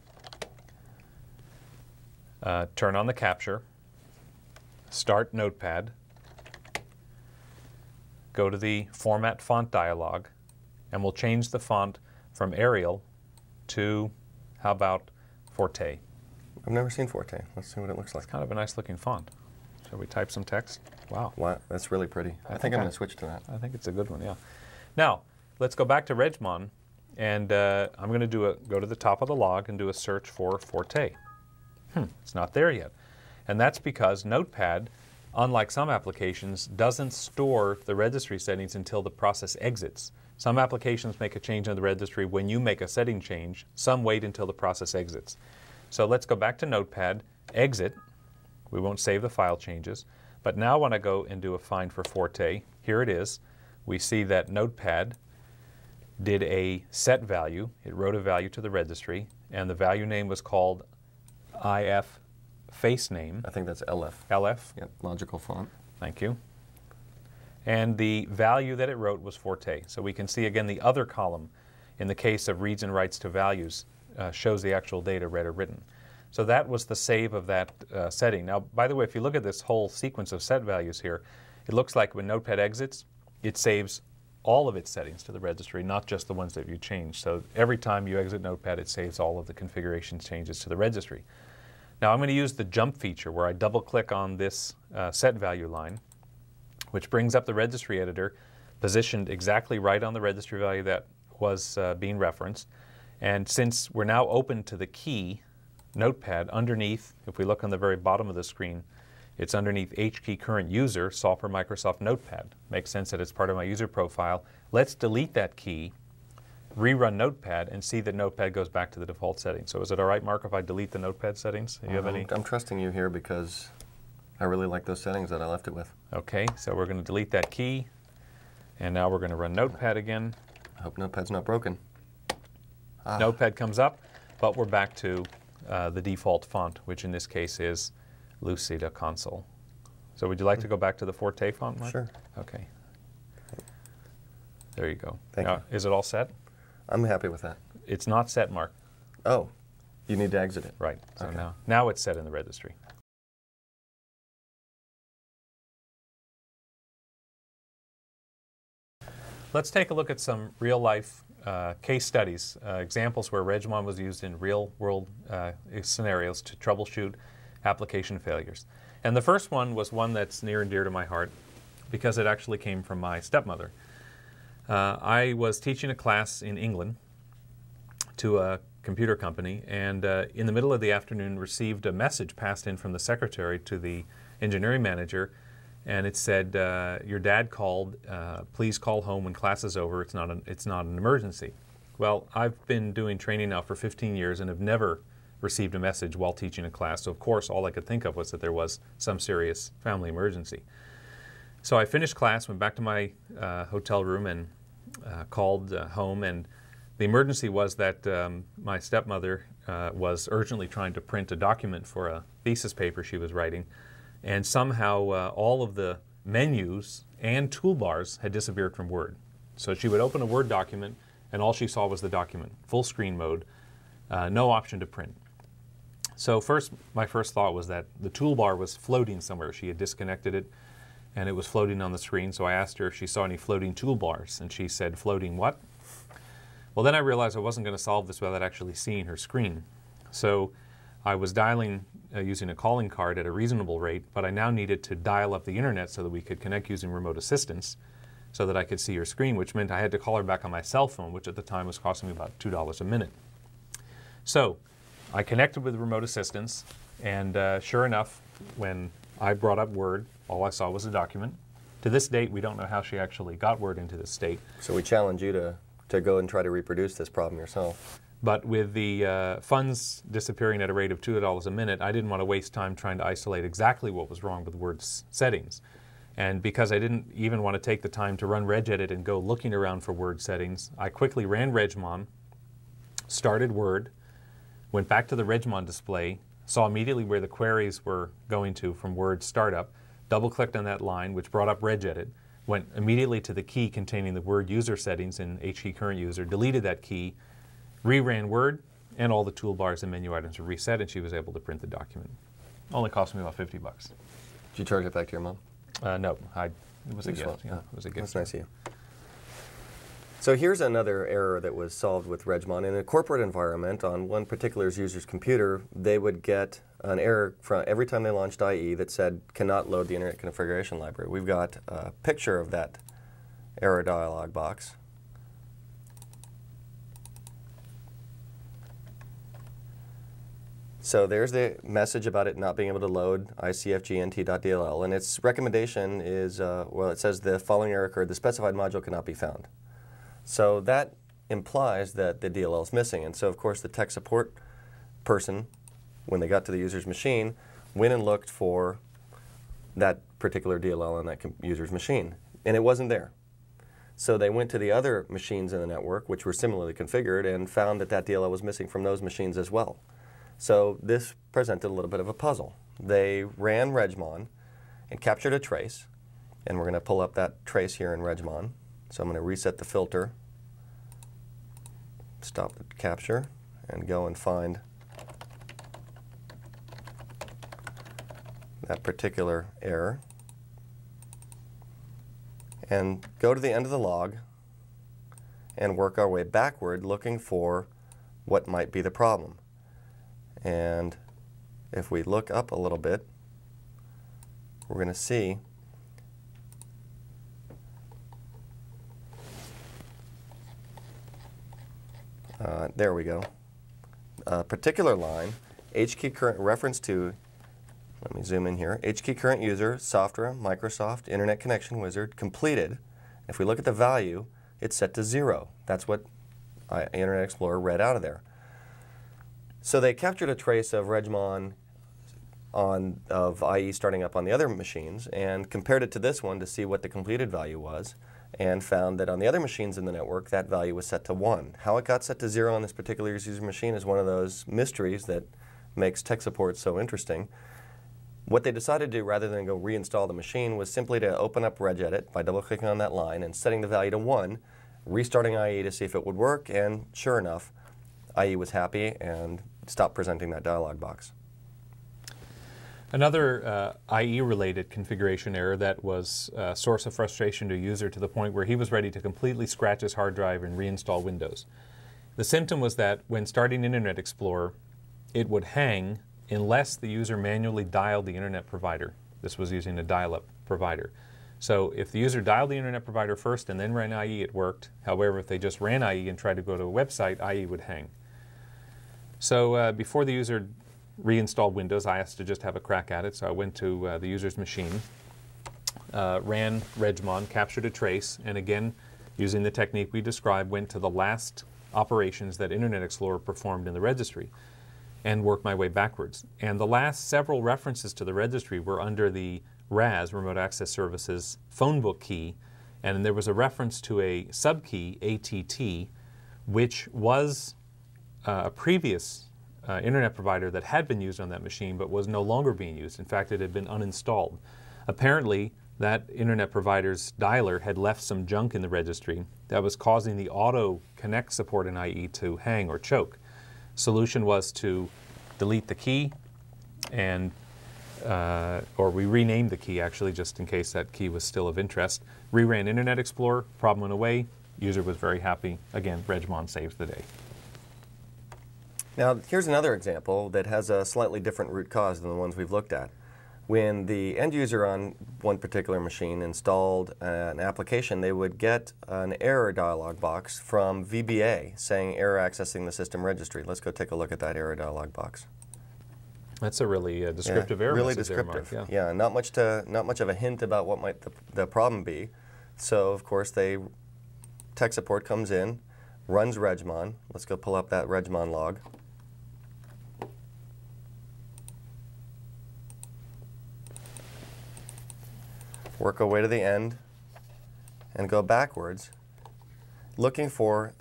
Uh, turn on the capture. Start Notepad. Go to the Format Font dialog, and we'll change the font from Arial to, how about, Forte. I've never seen Forte. Let's see what it looks like. It's kind of a nice looking font. Shall we type some text? Wow. Wow, that's really pretty. I, I think, I'm going to switch to that. I think it's a good one, yeah. Now, let's go back to Regmon, and uh, I'm going to do a, go to the top of the log and do a search for Forte. Hmm, it's not there yet. And that's because Notepad, unlike some applications, doesn't store the registry settings until the process exits. Some applications make a change in the registry when you make a setting change. Some wait until the process exits. So let's go back to Notepad, exit. We won't save the file changes. But now when I go and do a find for Forte, here it is. We see that Notepad did a set value. It wrote a value to the registry, and the value name was called IF face name, I think that's LF. LF. Yep, logical font. Thank you. And the value that it wrote was Forte. So we can see again the other column in the case of reads and writes to values uh, shows the actual data read or written. So that was the save of that uh, setting. Now, by the way, if you look at this whole sequence of set values here, it looks like when Notepad exits, it saves all of its settings to the registry, not just the ones that you change. So every time you exit Notepad, it saves all of the configuration changes to the registry. Now I'm going to use the jump feature where I double click on this uh, set value line, which brings up the registry editor positioned exactly right on the registry value that was uh, being referenced. And since we're now open to the key Notepad underneath, if we look on the very bottom of the screen, it's underneath H key current user, software Microsoft Notepad. Makes sense that it's part of my user profile. Let's delete that key, rerun Notepad, and see that Notepad goes back to the default settings. So is it all right, Mark, if I delete the Notepad settings? Do you have any? I'm trusting you here because I really like those settings that I left it with. Okay, so we're going to delete that key, and now we're going to run Notepad again. I hope Notepad's not broken. Ah. Notepad comes up, but we're back to uh, the default font, which in this case is Lucida Console. So would you like to go back to the Forte font, Mark? Sure. Okay. There you go. Thank now, you. Is it all set? I'm happy with that. It's not set, Mark. Oh, you need to exit it. Right. So Okay. now, now it's set in the registry. Let's take a look at some real life uh, case studies, uh, examples where Regmon was used in real world uh, scenarios to troubleshoot application failures. And the first one was one that's near and dear to my heart because it actually came from my stepmother. Uh, I was teaching a class in England to a computer company and uh, in the middle of the afternoon received a message passed in from the secretary to the engineering manager and it said uh, your dad called uh, please call home when class is over. It's not an, it's not an emergency. Well i've been doing training now for 15 years and have never received a message while teaching a class. So of course all i could think of was that there was some serious family emergency. So i finished class went back to my uh, hotel room and uh, called uh, home. And the emergency was that um, my stepmother uh, was urgently trying to print a document for a thesis paper she was writing, and somehow uh, all of the menus and toolbars had disappeared from Word. So she would open a Word document, and all she saw was the document, full screen mode, uh, no option to print. So first, my first thought was that the toolbar was floating somewhere. She had disconnected it, and it was floating on the screen. So I asked her if she saw any floating toolbars, and she said, "Floating what?" Well, then I realized I wasn't going to solve this without actually seeing her screen. So I was dialing uh, using a calling card at a reasonable rate, but I now needed to dial up the internet so that we could connect using remote assistance so that I could see her screen, which meant I had to call her back on my cell phone, which at the time was costing me about $2 a minute. So I connected with remote assistance, and uh, sure enough, when I brought up Word, all I saw was a document. To this date, we don't know how she actually got Word into this state. So we challenge you to, to go and try to reproduce this problem yourself. But with the uh, funds disappearing at a rate of $2 a minute, I didn't want to waste time trying to isolate exactly what was wrong with Word's settings. And because I didn't even want to take the time to run regedit and go looking around for Word settings, I quickly ran Regmon, started Word, went back to the Regmon display, saw immediately where the queries were going to from Word startup, double clicked on that line, which brought up regedit, went immediately to the key containing the Word user settings in HKey current user, deleted that key, reran Word, and all the toolbars and menu items were reset, and she was able to print the document. Only cost me about 50 bucks. Did you charge it back to your mom? Uh, no, I, it was a gift. Yeah, it was a gift. That's nice of you. So here's another error that was solved with Regmon. In a corporate environment, on one particular user's computer, they would get an error from every time they launched IE that said cannot load the Internet Configuration Library. We've got a picture of that error dialog box. So there's the message about it not being able to load icfgnt.dll, and its recommendation is, uh, well, it says the following error occurred, the specified module cannot be found. So that implies that the DLL is missing, and so of course the tech support person, when they got to the user's machine, went and looked for that particular DLL on that user's machine, and it wasn't there. So they went to the other machines in the network, which were similarly configured, and found that that DLL was missing from those machines as well. So this presented a little bit of a puzzle. They ran Regmon and captured a trace, and we're going to pull up that trace here in Regmon. So I'm going to reset the filter, stop the capture, and go and find that particular error. And go to the end of the log and work our way backward looking for what might be the problem. And if we look up a little bit, we're going to see uh, there we go. A particular line, HKey current reference to, let me zoom in here, HKey current user, software, Microsoft, Internet Connection Wizard, completed. If we look at the value, it's set to zero. That's what Internet Explorer read out of there. So they captured a trace of Regmon on, of IE starting up on the other machines and compared it to this one to see what the completed value was and found that on the other machines in the network that value was set to 1. How it got set to 0 on this particular user machine is one of those mysteries that makes tech support so interesting. What they decided to do rather than go reinstall the machine was simply to open up regedit by double clicking on that line and setting the value to 1, restarting IE to see if it would work and sure enough IE was happy and stopped presenting that dialog box. Another uh, IE-related configuration error that was a source of frustration to a user to the point where he was ready to completely scratch his hard drive and reinstall Windows. The symptom was that when starting Internet Explorer, it would hang unless the user manually dialed the internet provider. This was using a dial-up provider. So if the user dialed the internet provider first and then ran IE, it worked. However, if they just ran IE and tried to go to a website, IE would hang. So uh, before the user reinstalled Windows, I asked to just have a crack at it. So I went to uh, the user's machine, uh, ran Regmon, captured a trace, and again, using the technique we described, went to the last operations that Internet Explorer performed in the registry and worked my way backwards. And the last several references to the registry were under the RAS, Remote Access Services, phone book key, and there was a reference to a subkey, ATT, which was uh, a previous uh, internet provider that had been used on that machine but was no longer being used. In fact, it had been uninstalled. Apparently, that internet provider's dialer had left some junk in the registry that was causing the auto connect support in IE to hang or choke. Solution was to delete the key and uh, or we renamed the key actually just in case that key was still of interest. Reran Internet Explorer, problem went away, user was very happy. Again, Regmon saves the day. Now, here's another example that has a slightly different root cause than the ones we've looked at. When the end user on one particular machine installed an application, they would get an error dialog box from VBA saying error accessing the system registry. Let's go take a look at that error dialog box. That's a really uh, descriptive yeah, error really descriptive. There, yeah. yeah, not much to not much of a hint about what might the, the problem be. So of course they tech support comes in, runs Regmon. Let's go pull up that Regmon log. Work our way to the end, and go backwards, looking for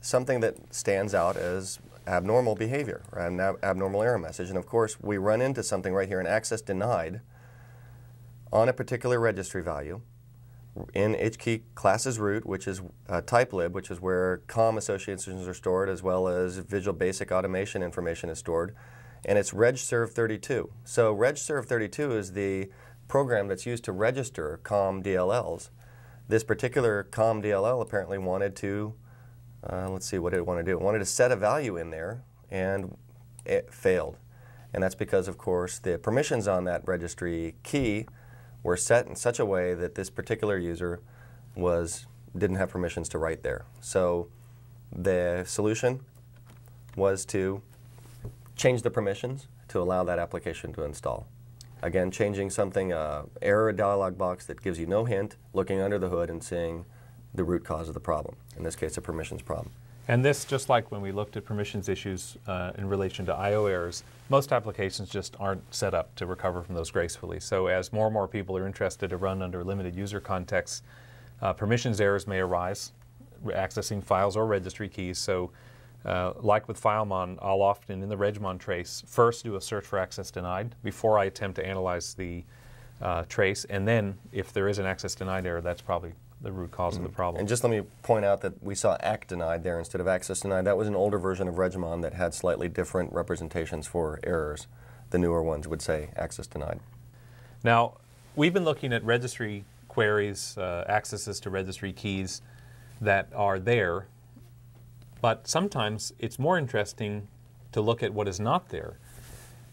something that stands out as abnormal behavior or an ab abnormal error message. And of course, we run into something right here, an access denied on a particular registry value in HKey classes root, which is uh, typelib, which is where COM associations are stored, as well as Visual Basic automation information is stored, and it's regsvr32. So regsvr32 is the program that's used to register COM DLLs. This particular COM DLL apparently wanted to, uh, let's see, what did it want to do? It wanted to set a value in there, and it failed. And that's because, of course, the permissions on that registry key were set in such a way that this particular user was didn't have permissions to write there. So the solution was to change the permissions to allow that application to install. Again, changing something, uh, error dialog box that gives you no hint, looking under the hood and seeing the root cause of the problem. In this case, a permissions problem. And this, just like when we looked at permissions issues uh, in relation to I.O. errors, most applications just aren't set up to recover from those gracefully. So as more and more people are interested to run under limited user contexts, uh, permissions errors may arise, accessing files or registry keys. So Uh, like with FileMon, I'll often in the Regmon trace first do a search for access denied before I attempt to analyze the uh, trace, and then if there is an access denied error, that's probably the root cause mm-hmm. of the mm-hmm. problem. And just let me point out that we saw ACK denied there instead of access denied. That was an older version of Regmon that had slightly different representations for errors. The newer ones would say access denied. Now, we've been looking at registry queries, uh, accesses to registry keys that are there but sometimes it's more interesting to look at what is not there.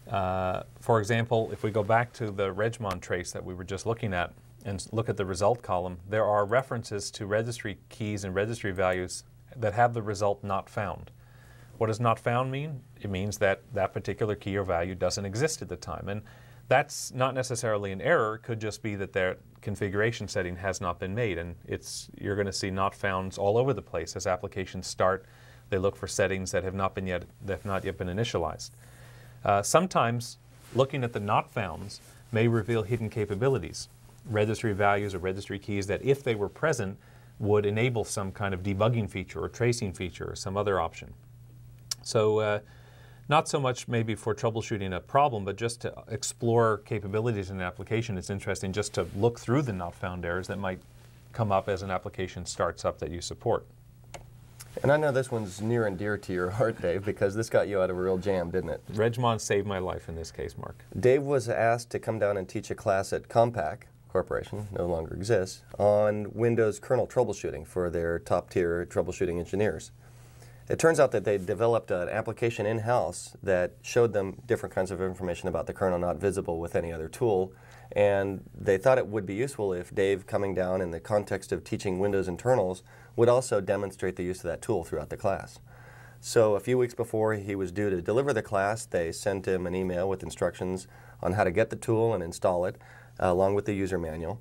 Uh, for example, if we go back to the Regmon trace that we were just looking at and look at the result column, there are references to registry keys and registry values that have the result not found. What does not found mean? It means that that particular key or value doesn't exist at the time. And that's not necessarily an error. It could just be that their configuration setting has not been made. And it's, you're going to see not founds all over the place as applications start they look for settings that have not been yet that have not yet been initialized. Uh, sometimes looking at the not founds may reveal hidden capabilities, registry values or registry keys that if they were present would enable some kind of debugging feature or tracing feature or some other option. So uh, not so much maybe for troubleshooting a problem, but just to explore capabilities in an application. It's interesting just to look through the not found errors that might come up as an application starts up that you support. And I know this one's near and dear to your heart, Dave, because this got you out of a real jam, didn't it? Regmon saved my life in this case, Mark. Dave was asked to come down and teach a class at Compaq Corporation, no longer exists, on Windows kernel troubleshooting for their top tier troubleshooting engineers. It turns out that they developed an application in house that showed them different kinds of information about the kernel not visible with any other tool. And they thought it would be useful if Dave, coming down in the context of teaching Windows internals, would also demonstrate the use of that tool throughout the class. So a few weeks before he was due to deliver the class, they sent him an email with instructions on how to get the tool and install it, uh, along with the user manual,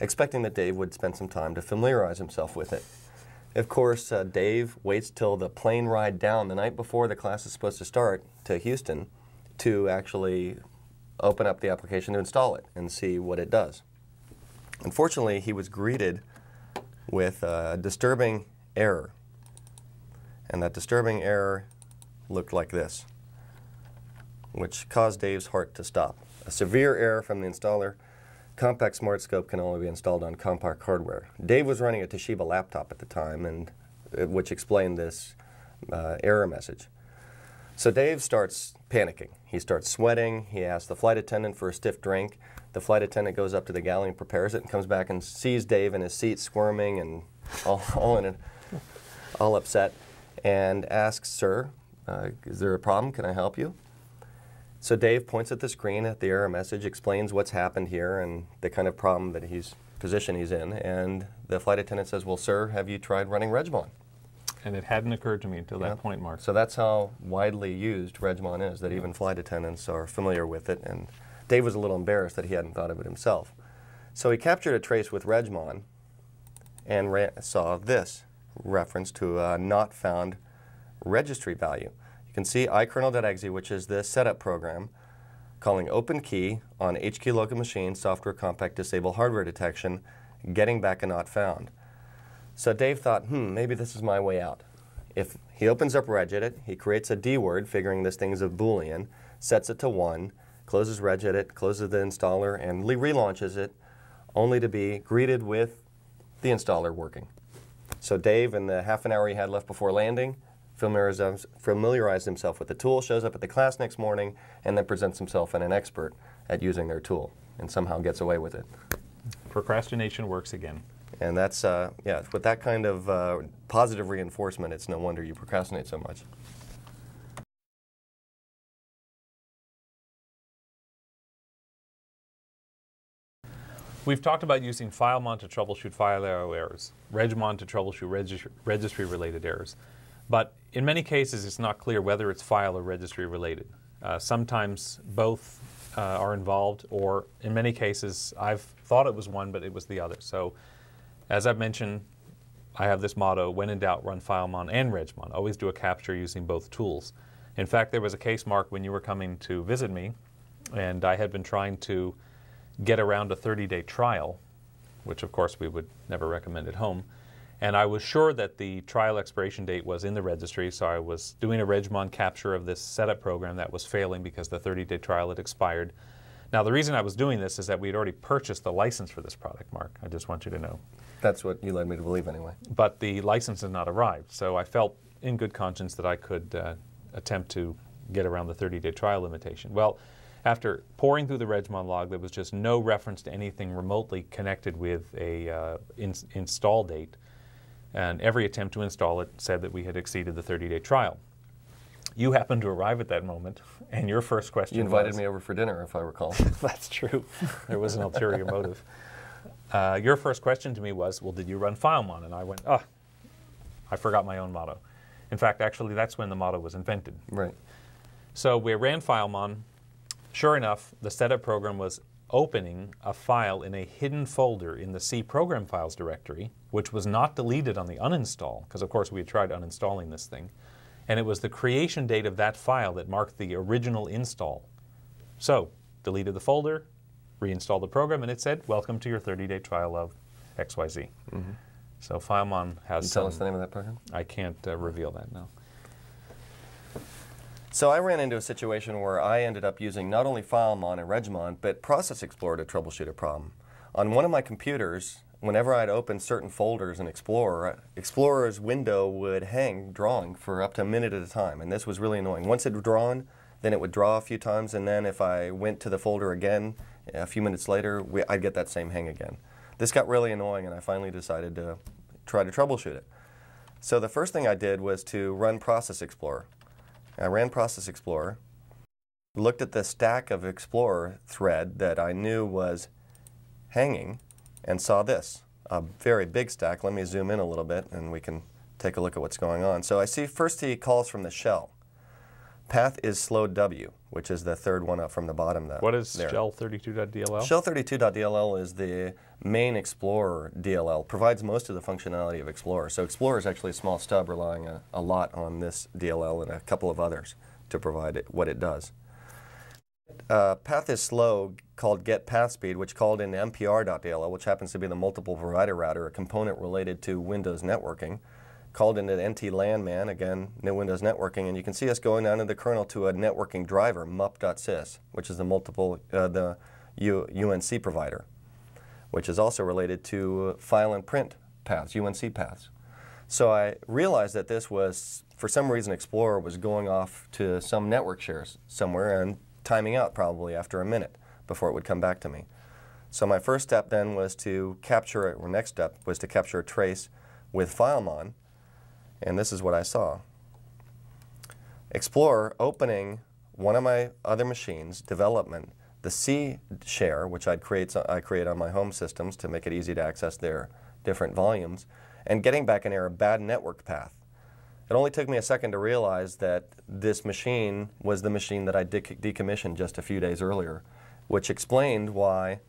expecting that Dave would spend some time to familiarize himself with it. Of course, uh, Dave waits till the plane ride down the night before the class is supposed to start to Houston to actually open up the application to install it and see what it does. Unfortunately, he was greeted with a disturbing error. And that disturbing error looked like this, which caused Dave's heart to stop. A severe error from the installer. Compaq Smart Scope can only be installed on Compaq hardware. Dave was running a Toshiba laptop at the time, and uh, which explained this uh, error message. So Dave starts panicking. He starts sweating. He asks the flight attendant for a stiff drink. The flight attendant goes up to the galley and prepares it and comes back and sees Dave in his seat squirming and all, (laughs) all in all upset, and asks, Sir, uh, is there a problem? Can I help you? So Dave points at the screen at the error message, explains what's happened here and the kind of problem that he's position he's in, and the flight attendant says, Well, sir, have you tried running Regmon? And it hadn't occurred to me until yeah. that point, Mark. So that's how widely used Regmon is, that even flight attendants are familiar with it and Dave was a little embarrassed that he hadn't thought of it himself. So he captured a trace with Regmon and saw this reference to a not found registry value. You can see ikernel.exe, which is the setup program, calling OpenKey on HKey local machine software Compaq disable hardware detection, getting back a not found. So Dave thought, hmm, maybe this is my way out. If he opens up regedit, he creates a D word, figuring this thing is a Boolean, sets it to 1, closes regedit, closes the installer, and relaunches it, only to be greeted with the installer working. So Dave, in the half an hour he had left before landing, familiarized himself with the tool, shows up at the class next morning, and then presents himself as an expert at using their tool, and somehow gets away with it. Procrastination works again. And that's, uh, yeah, with that kind of uh, positive reinforcement, it's no wonder you procrastinate so much. We've talked about using FileMon to troubleshoot file errors, Regmon to troubleshoot registry related errors. But in many cases, it's not clear whether it's file or registry related. Uh, sometimes both uh, are involved, or in many cases, I've thought it was one, but it was the other. So, as I've mentioned, I have this motto when in doubt, run FileMon and Regmon. Always do a capture using both tools. In fact, there was a case, Mark, when you were coming to visit me, and I had been trying to get around a 30 day trial, which of course we would never recommend at home. And I was sure that the trial expiration date was in the registry, so I was doing a Regmon capture of this setup program that was failing because the 30 day trial had expired. Now, the reason I was doing this is that we had already purchased the license for this product, Mark. I just want you to know. That's what you led me to believe, anyway. But the license had not arrived, so I felt in good conscience that I could uh, attempt to get around the 30 day trial limitation. Well, after pouring through the Regmon log, there was just no reference to anything remotely connected with a uh, in install date and every attempt to install it said that we had exceeded the 30-day trial. You happened to arrive at that moment, and your first question You invited was, me over for dinner, if I recall. (laughs) That's true. There was an ulterior motive. Uh, your first question to me was, well, did you run FileMon? And I went, oh, I forgot my own motto. In fact, actually, that's when the motto was invented. Right. So we ran FileMon. Sure enough, the setup program was opening a file in a hidden folder in the C program files directory, which was not deleted on the uninstall, because of course we had tried uninstalling this thing. And it was the creation date of that file that marked the original install. So, deleted the folder, reinstalled the program, and it said, Welcome to your 30 day trial of XYZ. Mm-hmm. So, FileMon has. Can you tell us the name of that program? I can't uh, reveal that now. So I ran into a situation where I ended up using not only FileMon and Regmon, but Process Explorer to troubleshoot a problem. On one of my computers, whenever I'd open certain folders in Explorer, uh, Explorer's window would hang drawing for up to a minute at a time, and this was really annoying. Once it had drawn, then it would draw a few times, and then if I went to the folder again, a few minutes later, we, I'd get that same hang again. This got really annoying, and I finally decided to try to troubleshoot it. So the first thing I did was to run Process Explorer. I ran Process Explorer, looked at the stack of Explorer thread that I knew was hanging, and saw this a very big stack. Let me zoom in a little bit and we can take a look at what's going on. So I see first he calls from the shell. Path is slowed W, which is the third one up from the bottom. What is there. shell32.dll? Shell32.dll is the main Explorer DLL, provides most of the functionality of Explorer. So Explorer is actually a small stub relying a, a lot on this DLL and a couple of others to provide it, what it does. Uh, path is slow called get path speed, which called in mpr.dll, which happens to be the multiple provider router, a component related to Windows networking called into NT LAN again, new Windows networking, and you can see us going down to the kernel to a networking driver, mup.sys, which is the multiple, uh, the U UNC provider, which is also related to file and print paths, UNC paths. So I realized that this was, for some reason, Explorer was going off to some network shares somewhere and timing out probably after a minute before it would come back to me. So my first step then was to capture, it, or next step was to capture a trace with FileMon and this is what I saw. Explorer opening one of my other machines, development, the C share, which I'd create, I create on my home systems to make it easy to access their different volumes, and getting back an error, bad network path. It only took me a second to realize that this machine was the machine that I de decommissioned just a few days earlier, which explained why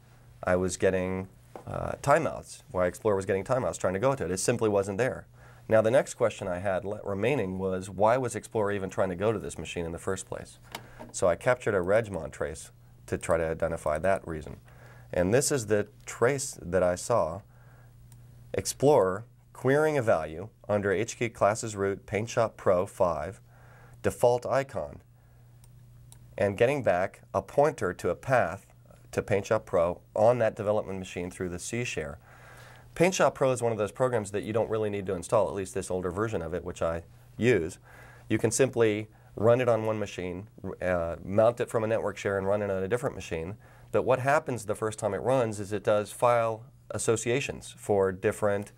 I was getting uh, timeouts, why Explorer was getting timeouts trying to go to it. It simply wasn't there. Now the next question I had remaining was why was Explorer even trying to go to this machine in the first place? So I captured a Regmon trace to try to identify that reason. And this is the trace that I saw. Explorer querying a value under HKey classes root PaintShop Pro 5 default icon and getting back a pointer to a path to PaintShop Pro on that development machine through the C share. PaintShop Pro is one of those programs that you don't really need to install, at least this older version of it, which I use. You can simply run it on one machine, uh, mount it from a network share, and run it on a different machine. But what happens the first time it runs is it does file associations for different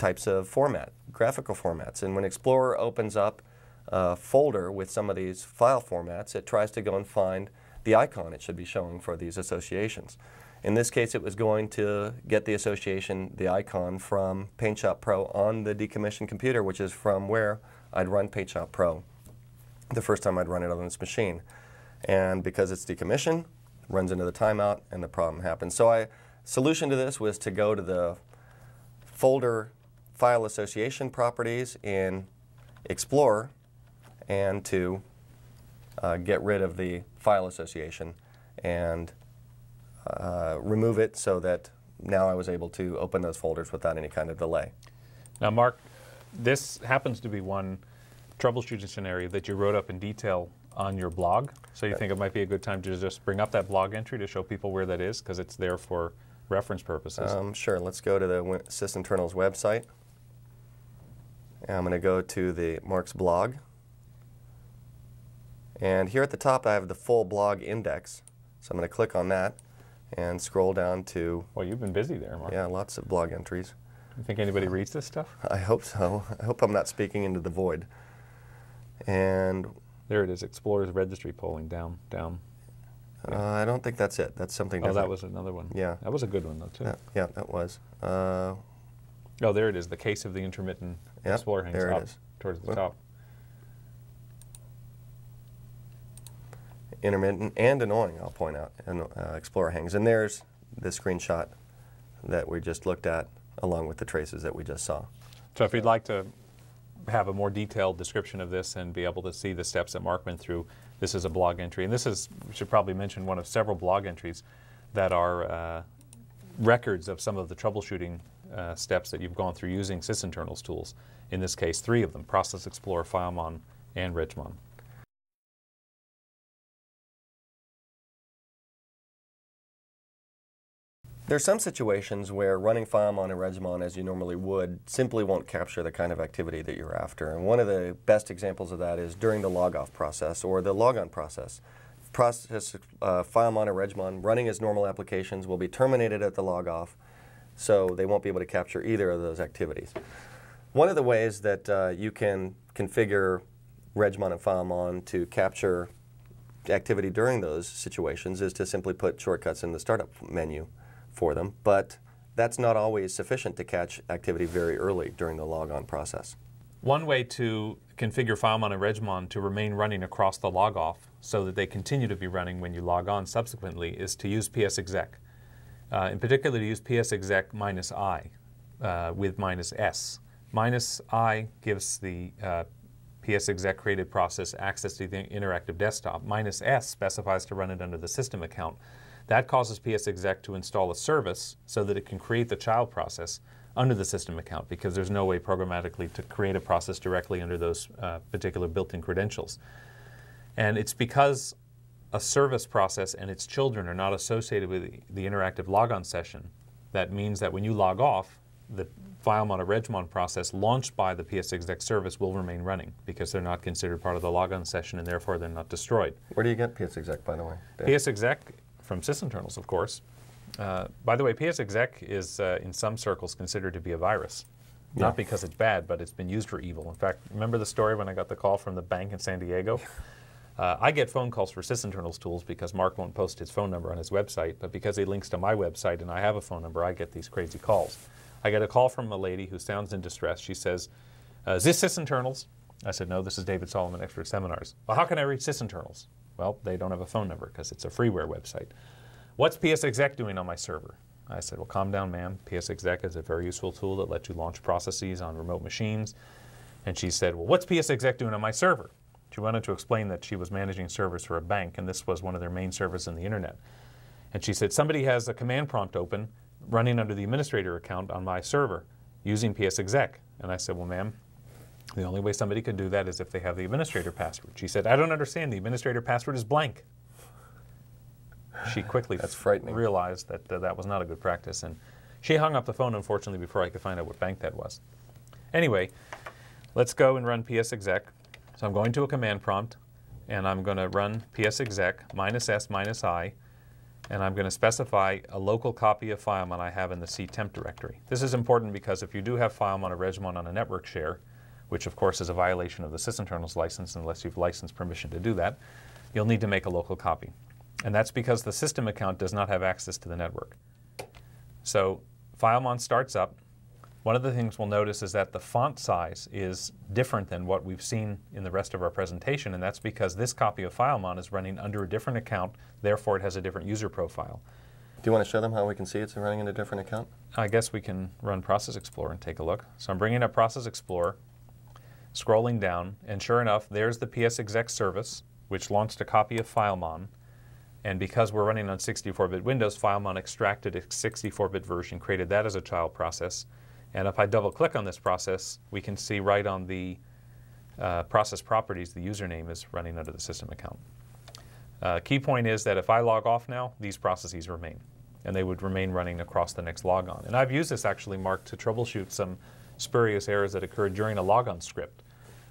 types of format, graphical formats. And when Explorer opens up a folder with some of these file formats, it tries to go and find the icon it should be showing for these associations. In this case, it was going to get the association, the icon from PaintShop Pro on the decommissioned computer, which is from where I'd run PaintShop Pro the first time I'd run it on this machine. And because it's decommissioned, it runs into the timeout, and the problem happens. So I solution to this was to go to the folder file association properties in Explorer and to uh, get rid of the file association and uh, remove it so that now I was able to open those folders without any kind of delay. Now, Mark, this happens to be one troubleshooting scenario that you wrote up in detail on your blog. So you think it might be a good time to just bring up that blog entry to show people where that is because it's there for reference purposes. Um, sure, let's go to the Sysinternals website. And I'm going to go to the Mark's blog. And here at the top I have the full blog index. So I'm going to click on that and scroll down to... Well, you've been busy there, Mark. Yeah, lots of blog entries. You think anybody reads this stuff? (laughs) I hope so. I hope I'm not speaking into the void. And there it is, Explorers Registry polling down, down. Uh, I don't think that's it. That's something. Different. Oh, that was another one. Yeah, that was a good one though too. Yeah, yeah that was. Uh, oh, there it is. The case of the intermittent yep, Explorer hangs there up it is. towards the top. Intermittent and annoying, I'll point out. And uh, Explorer hangs, and there's the screenshot that we just looked at, along with the traces that we just saw. So, if you'd like to have a more detailed description of this and be able to see the steps that Mark went through. This is a blog entry, and this is, we should probably mention, one of several blog entries that are uh, records of some of the troubleshooting uh, steps that you've gone through using sysinternals tools. In this case, three of them, Process Explorer, FileMon, and Regmon. There are some situations where running FileMon and Regmon as you normally would simply won't capture the kind of activity that you're after. And one of the best examples of that is during the logoff process or the logon process. Process uh, FileMon or Regmon running as normal applications will be terminated at the logoff, so they won't be able to capture either of those activities. One of the ways that uh, you can configure Regmon and FileMon to capture activity during those situations is to simply put shortcuts in the startup menu for them, but that's not always sufficient to catch activity very early during the logon process. One way to configure FileMon and Regmon to remain running across the logoff so that they continue to be running when you log on subsequently is to use psexec. Uh, in particular, to use psexec minus i uh, with minus s. Minus i gives the uh, psexec created process access to the interactive desktop. Minus s specifies to run it under the system account. That causes psexec to install a service so that it can create the child process under the system account because there's no way programmatically to create a process directly under those uh, particular built-in credentials. And it's because a service process and its children are not associated with the, the interactive logon session that means that when you log off, the FileMon or Regmon process launched by the psexec service will remain running because they're not considered part of the logon session and therefore they're not destroyed. Where do you get psexec, by the way? Dave? psexec from sysinternals, of course. Uh, by the way, psexec is uh, in some circles considered to be a virus. Yeah. Not because it's bad, but it's been used for evil. In fact, remember the story when I got the call from the bank in San Diego? (laughs) Uh, I get phone calls for sysinternals tools because Mark won't post his phone number on his website, but because he links to my website and I have a phone number, I get these crazy calls. I get a call from a lady who sounds in distress. She says, uh, Is this sysinternals? I said, No, this is David Solomon Expert Seminars. Well, how can I reach sysinternals? Well, they don't have a phone number because it's a freeware website. What's psexec doing on my server? I said, well, calm down, ma'am. psexec is a very useful tool that lets you launch processes on remote machines. And she said, well, what's psexec doing on my server? She wanted to explain that she was managing servers for a bank, and this was one of their main servers in the internet. And she said, somebody has a command prompt open running under the administrator account on my server using psexec. And I said, well, ma'am, the only way somebody could do that is if they have the administrator password. She said, I don't understand. The administrator password is blank. She quickly That's frightening. realized that uh, that was not a good practice. And she hung up the phone, unfortunately, before I could find out what bank that was. Anyway, let's go and run psexec. So I'm going to a command prompt, and I'm going to run psexec minus s minus i, and I'm going to specify a local copy of FileMon I have in the C temp directory. This is important because if you do have FileMon or Regmon on a network share, which of course is a violation of the sysinternals license unless you've licensed permission to do that, you'll need to make a local copy. And that's because the system account does not have access to the network. So FileMon starts up. One of the things we'll notice is that the font size is different than what we've seen in the rest of our presentation, and that's because this copy of FileMon is running under a different account, therefore it has a different user profile. Do you want to show them how we can see it's running in a different account? I guess we can run Process Explorer and take a look. So I'm bringing up Process Explorer scrolling down, and sure enough, there's the psexec service, which launched a copy of FileMon. And because we're running on 64-bit Windows, FileMon extracted a 64-bit version, created that as a child process, And if I double click on this process, we can see right on the uh, process properties, the username is running under the system account. Uh, key point is that if I log off now, these processes remain, and they would remain running across the next logon. And I've used this actually, Mark, to troubleshoot some spurious errors that occurred during a logon script.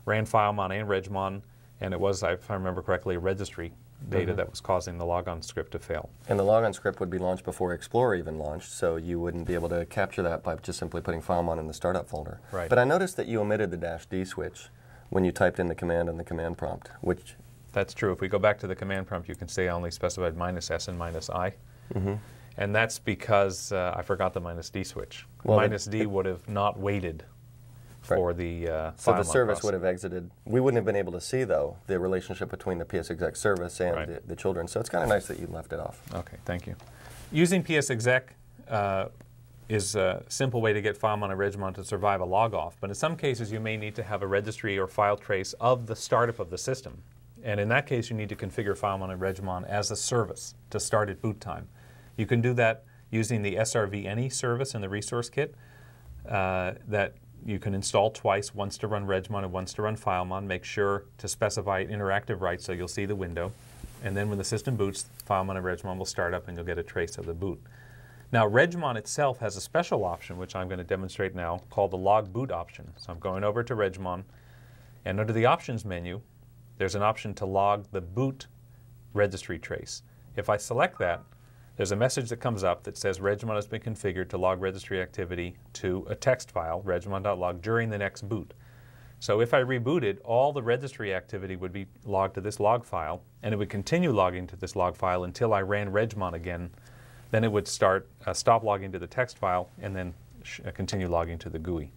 Ran FileMon and Regmon, and it was, if I remember correctly, a registry data that was causing the logon script to fail. And the logon script would be launched before Explorer even launched, so you wouldn't be able to capture that by just simply putting FileMon in the startup folder. Right. But I noticed that you omitted the dash D switch when you typed in the command in the command prompt, which That's true. If we go back to the command prompt, you can see I only specified minus S and minus I. And that's because uh, I forgot the minus D switch. Well, it- minus D would have not waited for the uh, So the service process. would have exited. We wouldn't have been able to see, though, the relationship between the PSExec service and Right. the, the children. So it's kind of nice that you left it off. Okay, thank you. Using PSExec uh, is a simple way to get FileMon and Regmon to survive a log off, but in some cases you may need to have a registry or file trace of the startup of the system. And in that case, you need to configure FileMon and Regmon as a service to start at boot time. You can do that using the SRV-any E service in the resource kit uh, that you can install twice, once to run Regmon and once to run FileMon. Make sure to specify interactive rights so you'll see the window. And then when the system boots, FileMon and Regmon will start up and you'll get a trace of the boot. Now, Regmon itself has a special option, which I'm going to demonstrate now, called the log boot option. So I'm going over to Regmon, and under the options menu, there's an option to log the boot registry trace. If I select that, there's a message that comes up that says Regmon has been configured to log registry activity to a text file, regmon.log, during the next boot. So if I rebooted, all the registry activity would be logged to this log file, and it would continue logging to this log file until I ran Regmon again. Then it would start, uh, stop logging to the text file, and then uh, continue logging to the GUI.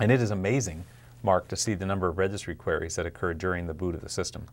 And it is amazing, Mark, to see the number of registry queries that occurred during the boot of the system.